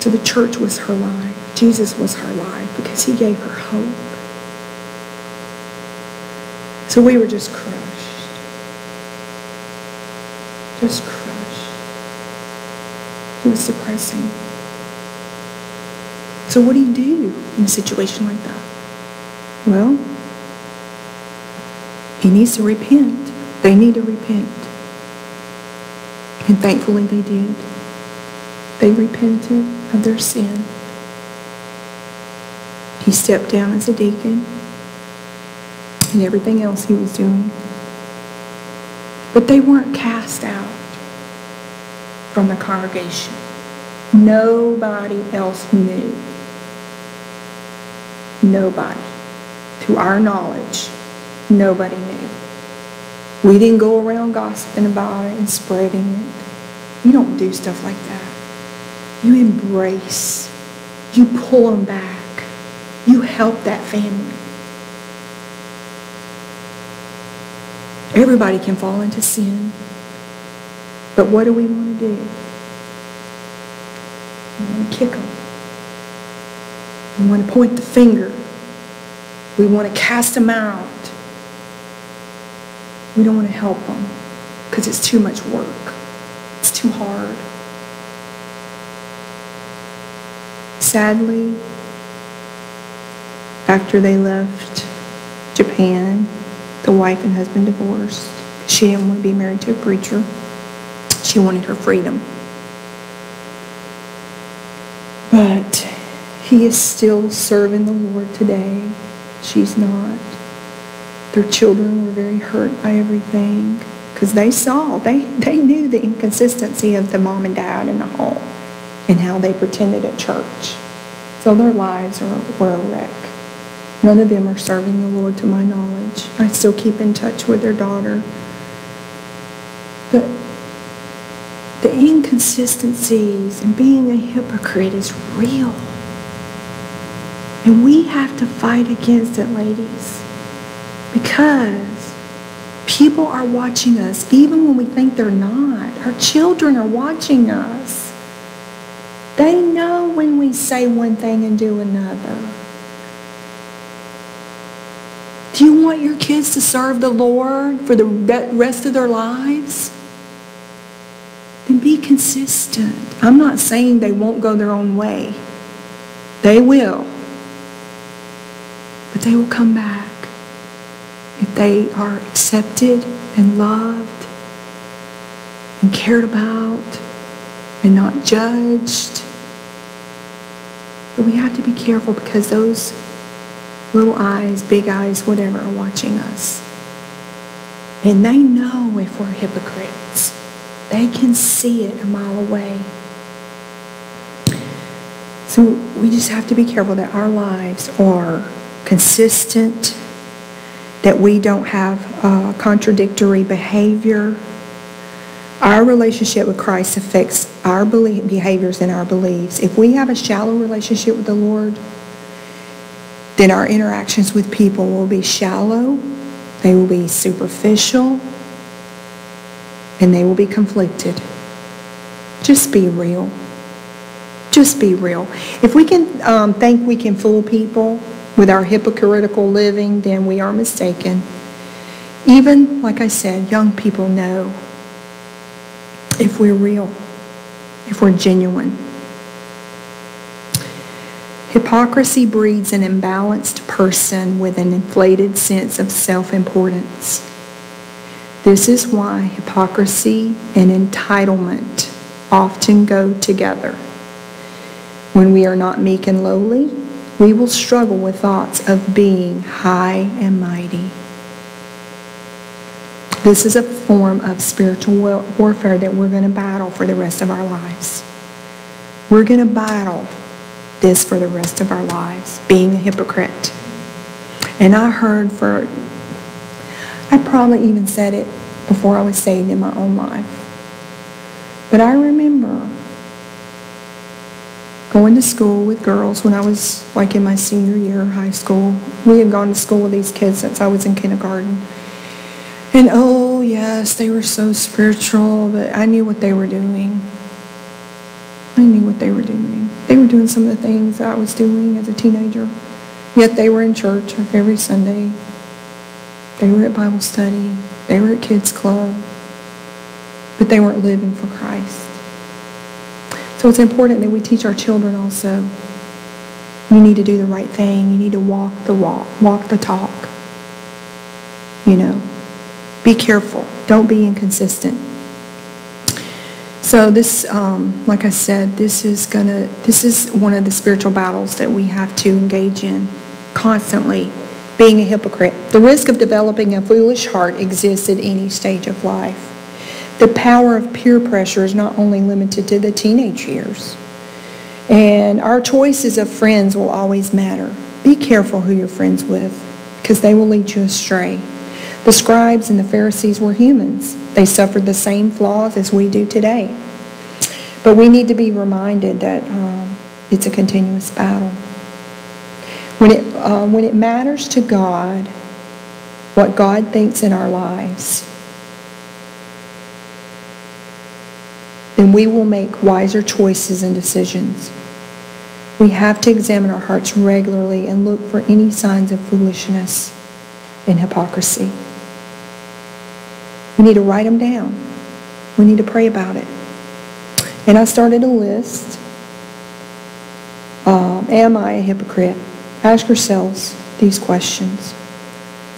So the church was her life. Jesus was her life because he gave her hope. So we were just crushed. Just crushed. It was depressing. So what do you do in a situation like that? Well, he needs to repent. They need to repent. And thankfully they did. They repented of their sin. He stepped down as a deacon and everything else he was doing. But they weren't cast out from the congregation. Nobody else knew. Nobody. To our knowledge, nobody knew. We didn't go around gossiping about it and spreading it. You don't do stuff like that. You embrace. You pull them back. You help that family. Everybody can fall into sin. But what do we want to do? We want to kick them. We want to point the finger. We want to cast them out. We don't want to help them because it's too much work. It's too hard. Sadly, after they left Japan. The wife and husband divorced. She didn't want to be married to a preacher. She wanted her freedom. But he is still serving the Lord today. She's not. Their children were very hurt by everything because they saw, they, they knew the inconsistency of the mom and dad in the home and how they pretended at church. So their lives were, were a wreck. None of them are serving the Lord to my knowledge. I still keep in touch with their daughter. But the inconsistencies and being a hypocrite is real. And we have to fight against it, ladies. Because people are watching us, even when we think they're not. Our children are watching us. They know when we say one thing and do another. Do you want your kids to serve the Lord for the rest of their lives? Then be consistent. I'm not saying they won't go their own way. They will. But they will come back if they are accepted and loved and cared about and not judged. But we have to be careful because those little eyes, big eyes, whatever, are watching us. And they know if we're hypocrites. They can see it a mile away. So we just have to be careful that our lives are consistent, that we don't have uh, contradictory behavior. Our relationship with Christ affects our behaviors and our beliefs. If we have a shallow relationship with the Lord, then our interactions with people will be shallow, they will be superficial, and they will be conflicted. Just be real. Just be real. If we can um, think we can fool people with our hypocritical living, then we are mistaken. Even, like I said, young people know if we're real, if we're genuine. Hypocrisy breeds an imbalanced person with an inflated sense of self-importance. This is why hypocrisy and entitlement often go together. When we are not meek and lowly, we will struggle with thoughts of being high and mighty. This is a form of spiritual warfare that we're going to battle for the rest of our lives. We're going to battle this for the rest of our lives, being a hypocrite. And I heard for I probably even said it before I was saved in my own life. But I remember going to school with girls when I was like in my senior year of high school. We had gone to school with these kids since I was in kindergarten. And oh, yes, they were so spiritual, but I knew what they were doing. I knew what they were doing. They were doing some of the things I was doing as a teenager. Yet they were in church every Sunday. They were at Bible study. They were at kids club. But they weren't living for Christ. So it's important that we teach our children also. You need to do the right thing. You need to walk the walk, walk the talk. You know, be careful. Don't be inconsistent. So this, um, like I said, this is gonna, this is one of the spiritual battles that we have to engage in constantly being a hypocrite. The risk of developing a foolish heart exists at any stage of life. The power of peer pressure is not only limited to the teenage years. And our choices of friends will always matter. Be careful who you're friends with because they will lead you astray. The scribes and the Pharisees were humans. They suffered the same flaws as we do today. But we need to be reminded that um, it's a continuous battle. When it, uh, when it matters to God what God thinks in our lives, then we will make wiser choices and decisions. We have to examine our hearts regularly and look for any signs of foolishness and hypocrisy. We need to write them down. We need to pray about it. And I started a list. Um, am I a hypocrite? Ask yourselves these questions.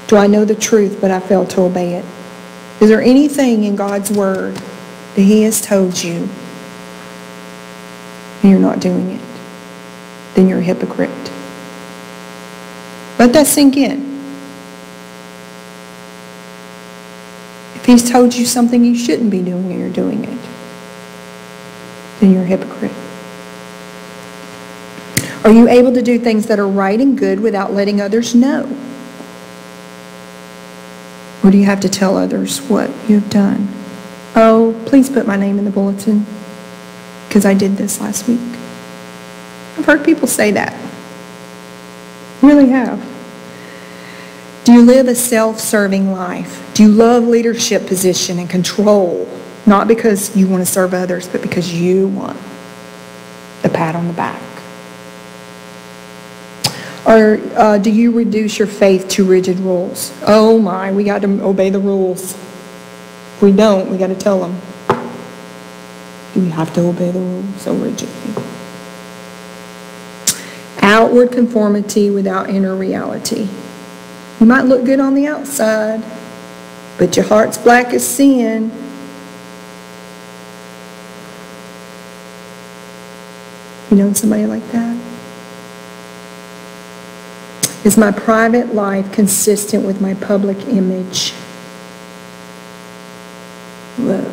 Do I know the truth, but I fail to obey it? Is there anything in God's Word that He has told you and you're not doing it? Then you're a hypocrite. Let that sink in. He's told you something you shouldn't be doing and you're doing it, then you're a hypocrite. Are you able to do things that are right and good without letting others know? Or do you have to tell others what you've done? Oh, please put my name in the bulletin because I did this last week. I've heard people say that. Really have. Do you live a self-serving life? Do you love leadership position and control? Not because you want to serve others, but because you want the pat on the back. Or uh, do you reduce your faith to rigid rules? Oh my, we got to obey the rules. If we don't, we got to tell them. We have to obey the rules so rigidly. Outward conformity without inner reality. You might look good on the outside, but your heart's black as sin. You know somebody like that? Is my private life consistent with my public image? Whoa.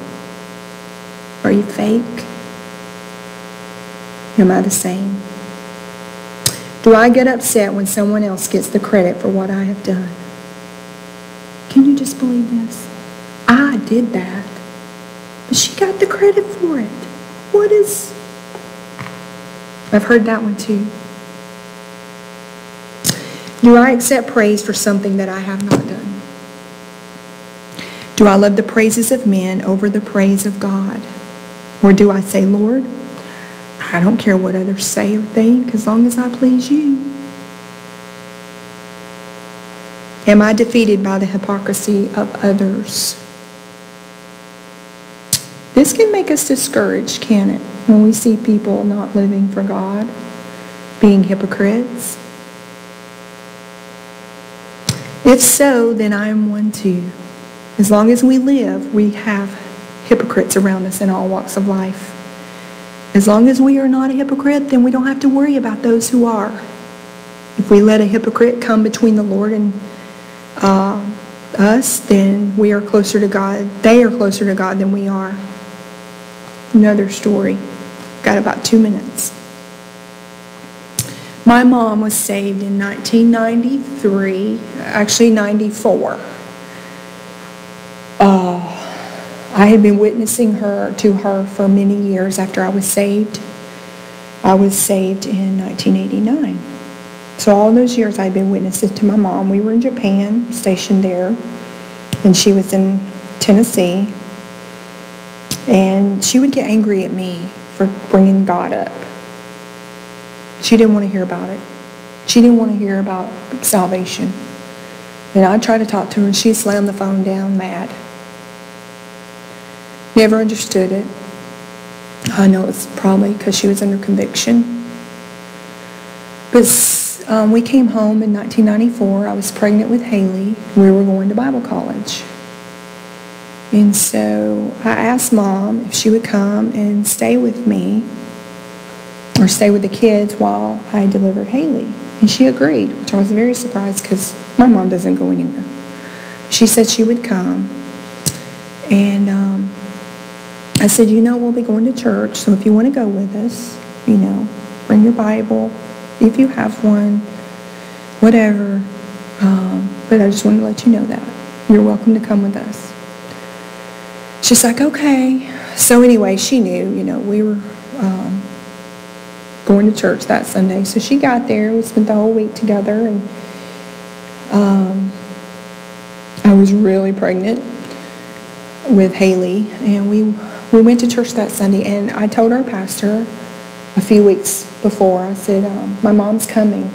Are you fake? Am I the same? Do I get upset when someone else gets the credit for what I have done? Just believe this? I did that, but she got the credit for it. What is... I've heard that one too. Do I accept praise for something that I have not done? Do I love the praises of men over the praise of God? Or do I say, Lord, I don't care what others say or think as long as I please you? Am I defeated by the hypocrisy of others? This can make us discouraged, can it? When we see people not living for God, being hypocrites. If so, then I am one too. As long as we live, we have hypocrites around us in all walks of life. As long as we are not a hypocrite, then we don't have to worry about those who are. If we let a hypocrite come between the Lord and uh, us, then we are closer to God. They are closer to God than we are. Another story. Got about two minutes. My mom was saved in 1993, actually 94. Uh, I had been witnessing her to her for many years after I was saved. I was saved in 1989. So all those years I've been witnesses to my mom. We were in Japan, stationed there, and she was in Tennessee. And she would get angry at me for bringing God up. She didn't want to hear about it. She didn't want to hear about salvation. And I tried to talk to her, and she slammed the phone down mad. Never understood it. I know it's probably because she was under conviction. But um, we came home in 1994. I was pregnant with Haley. We were going to Bible college. And so I asked mom if she would come and stay with me or stay with the kids while I delivered Haley. And she agreed, which I was very surprised because my mom doesn't go anywhere. She said she would come. And um, I said, you know, we'll be going to church, so if you want to go with us, you know, bring your Bible, if you have one, whatever. Um, but I just wanted to let you know that. You're welcome to come with us. She's like, okay. So anyway, she knew, you know, we were um, going to church that Sunday. So she got there. We spent the whole week together. And um, I was really pregnant with Haley. And we, we went to church that Sunday. And I told our pastor a few weeks before, I said, um, my mom's coming.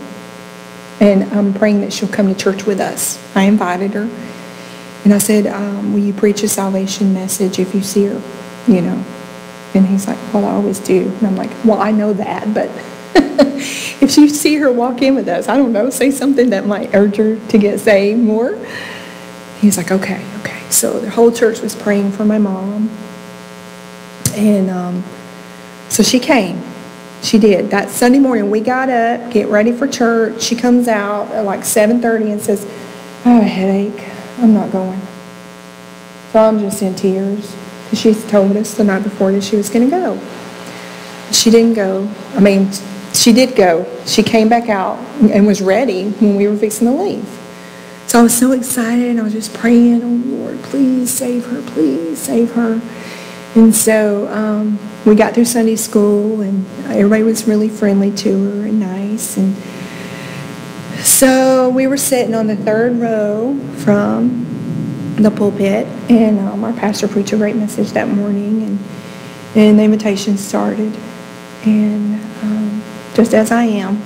And I'm praying that she'll come to church with us. I invited her. And I said, um, will you preach a salvation message if you see her, you know? And he's like, well, I always do. And I'm like, well, I know that, but if you see her walk in with us, I don't know, say something that might urge her to get saved more. He's like, okay, okay. So the whole church was praying for my mom. And um, so she came. She did. That Sunday morning, we got up, get ready for church. She comes out at like 7.30 and says, I have a headache. I'm not going. So I'm just in tears. because She told us the night before that she was going to go. She didn't go. I mean, she did go. She came back out and was ready when we were fixing to leave. So I was so excited. and I was just praying, oh Lord, please save her, please save her. And so um, we got through Sunday school, and everybody was really friendly to her and nice. And so we were sitting on the third row from the pulpit, and um, our pastor preached a great message that morning, and, and the invitation started. And um, just as I am,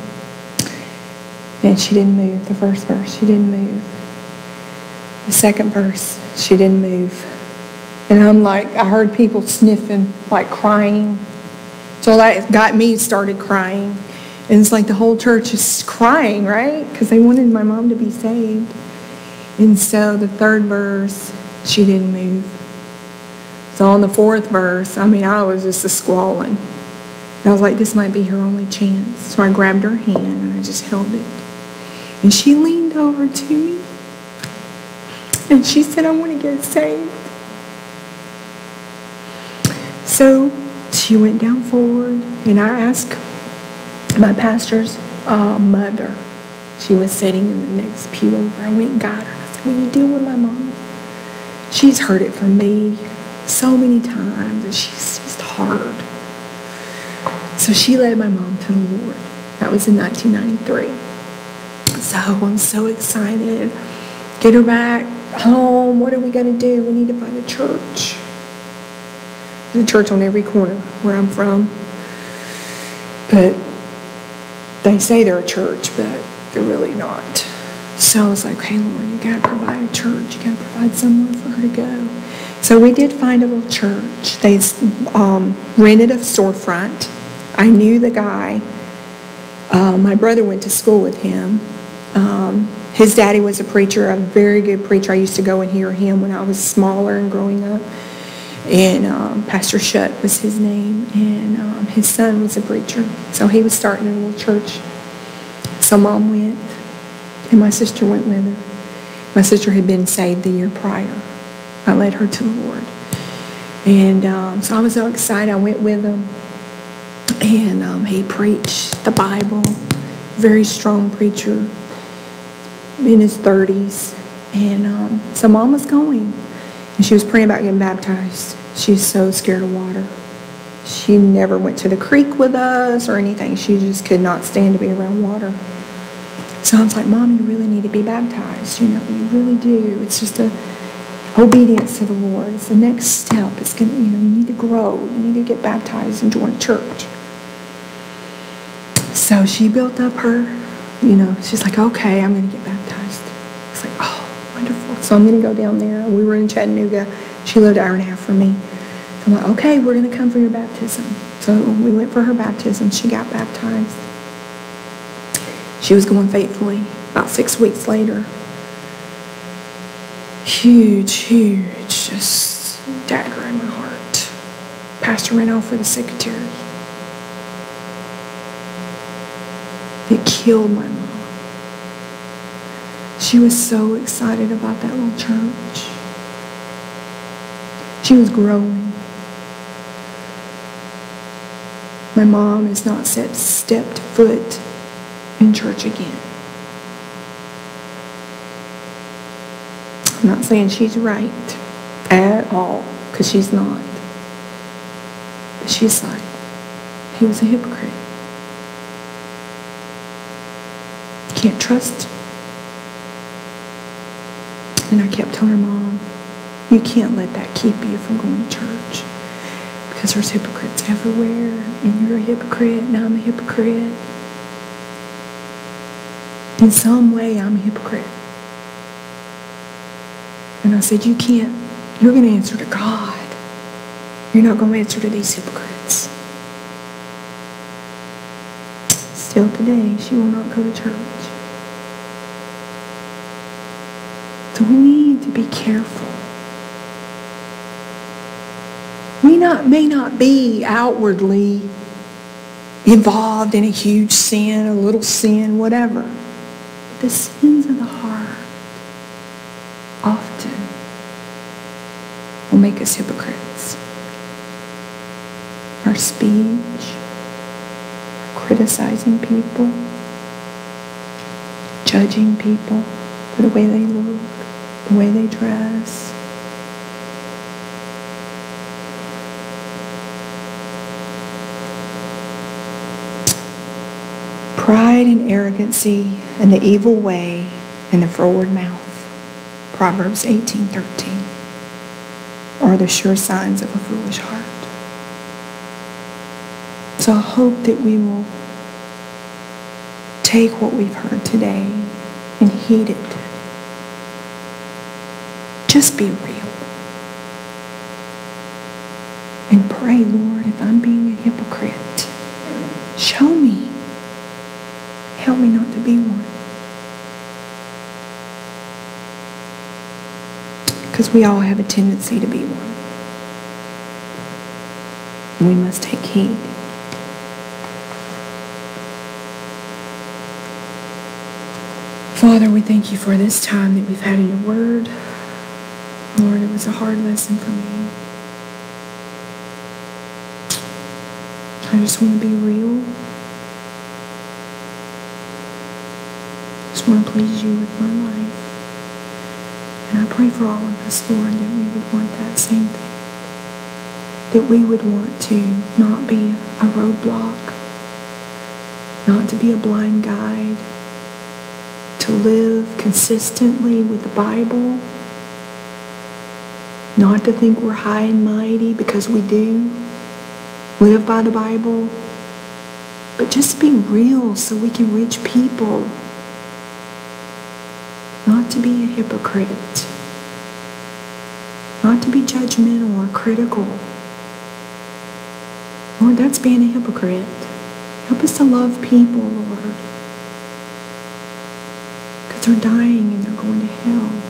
and she didn't move. The first verse, she didn't move. The second verse, she didn't move. And I'm like, I heard people sniffing, like crying. So that got me started crying. And it's like the whole church is crying, right? Because they wanted my mom to be saved. And so the third verse, she didn't move. So on the fourth verse, I mean, I was just a squalling. And I was like, this might be her only chance. So I grabbed her hand and I just held it. And she leaned over to me. And she said, I want to get saved. So she went down forward and I asked my pastor's uh, mother. She was sitting in the next pew over. I went and got her. I said, will you deal with my mom? She's heard it from me so many times and she's just hard. So she led my mom to the Lord. That was in 1993. So I'm so excited. Get her back home. What are we going to do? We need to find a church. A church on every corner where I'm from. But they say they're a church, but they're really not. So I was like, hey, Lord, you got to provide a church. You got to provide somewhere for her to go. So we did find a little church. They um, rented a storefront I knew the guy. Uh, my brother went to school with him. Um, his daddy was a preacher, a very good preacher. I used to go and hear him when I was smaller and growing up. And um, Pastor Shutt was his name, and um, his son was a preacher. So he was starting a little church. So mom went, and my sister went with her. My sister had been saved the year prior. I led her to the Lord. And um, so I was so excited. I went with him, And um, he preached the Bible, very strong preacher in his 30s. And um, so mom was going. And she was praying about getting baptized. She's so scared of water. She never went to the creek with us or anything. She just could not stand to be around water. So I was like, Mom, you really need to be baptized. You know, you really do. It's just a obedience to the Lord. It's the next step. It's to, you know, you need to grow. You need to get baptized and join a church. So she built up her, you know, she's like, okay, I'm going to get baptized. It's like, oh, wonderful. So I'm going to go down there. We were in Chattanooga. She lived an hour and a half from me. I'm like, okay, we're going to come for your baptism. So we went for her baptism. She got baptized. She was going faithfully. About six weeks later, huge, huge, just dagger in my heart. Pastor ran off with the secretary. It killed my mom. She was so excited about that little church. She was growing. My mom has not set stepped foot in church again. I'm not saying she's right at all, because she's not. But she's like, he was a hypocrite. can't trust. And I kept telling her, Mom, you can't let that keep you from going to church. Because there's hypocrites everywhere, and you're a hypocrite, and I'm a hypocrite. In some way, I'm a hypocrite. And I said, you can't, you're going to answer to God. You're not going to answer to these hypocrites. Still today she will not go to church. So we need to be careful. We not, may not be outwardly involved in a huge sin, a little sin, whatever. But the sins of the heart often will make us hypocrites. Our speech, criticizing people, judging people for the way they look, the way they dress. Pride and arrogancy and the evil way and the froward mouth. Proverbs 18:13 are the sure signs of a foolish heart. So I hope that we will take what we've heard today and heed it. Just be real. And pray, Lord, if I'm being a hypocrite, show me. Help me not to be one. Because we all have a tendency to be one. We must take heed. Father, we thank you for this time that we've had in your word. Lord, it was a hard lesson for me. I just want to be real. just want to please you with my life. And I pray for all of us, Lord, that we would want that same thing. That we would want to not be a roadblock, not to be a blind guide, to live consistently with the Bible, not to think we're high and mighty because we do live by the Bible, but just be real so we can reach people, not to be a hypocrite, not to be judgmental or critical. Lord, that's being a hypocrite. Help us to love people, Lord Because they're dying and they're going to hell.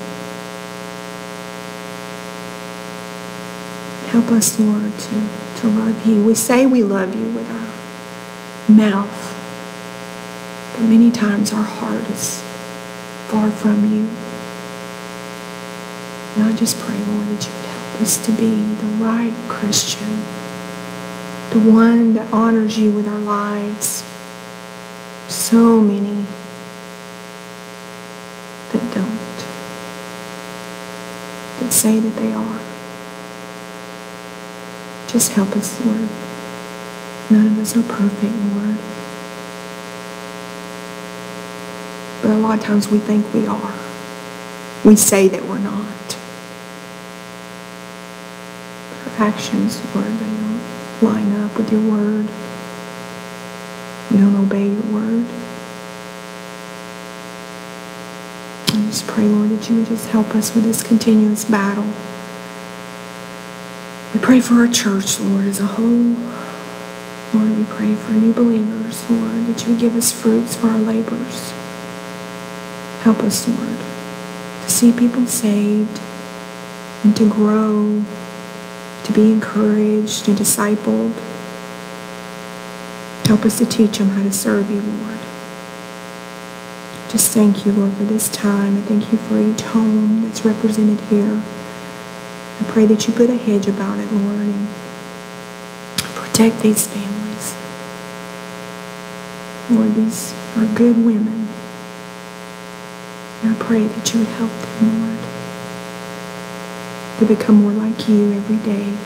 Help us, Lord, to, to love you. We say we love you with our mouth, but many times our heart is far from you. And I just pray, Lord, that you would help us to be the right Christian, the one that honors you with our lives. So many that don't, that say that they are. Just help us, Lord. None of us are perfect, Lord. But a lot of times we think we are. We say that we're not. But our actions, Lord, they don't line up with your word. We don't obey your word. I just pray, Lord, that you would just help us with this continuous battle. We pray for our church, Lord, as a whole. Lord, we pray for new believers, Lord, that you would give us fruits for our labors. Help us, Lord, to see people saved and to grow, to be encouraged and discipled. Help us to teach them how to serve you, Lord. Just thank you, Lord, for this time. I thank you for each home that's represented here. I pray that you put a hedge about it, Lord, and protect these families. Lord, these are good women. And I pray that you would help them, Lord, to become more like you every day.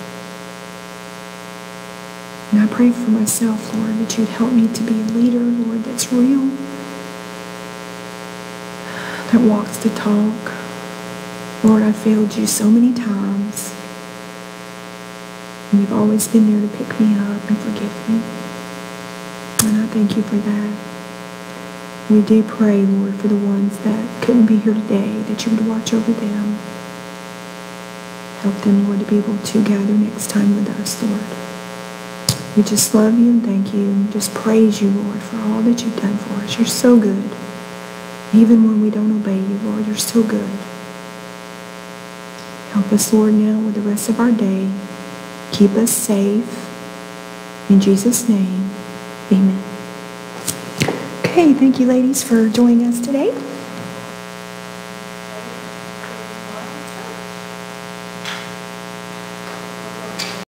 And I pray for myself, Lord, that you'd help me to be a leader, Lord, that's real, that walks the talk. Lord, I failed you so many times. And you've always been there to pick me up and forgive me. And I thank you for that. We do pray, Lord, for the ones that couldn't be here today, that you would watch over them. Help them, Lord, to be able to gather next time with us, Lord. We just love you and thank you and just praise you, Lord, for all that you've done for us. You're so good. Even when we don't obey you, Lord, you're so good. Help us, Lord, now with the rest of our day Keep us safe. In Jesus' name, amen. Okay, thank you, ladies, for joining us today.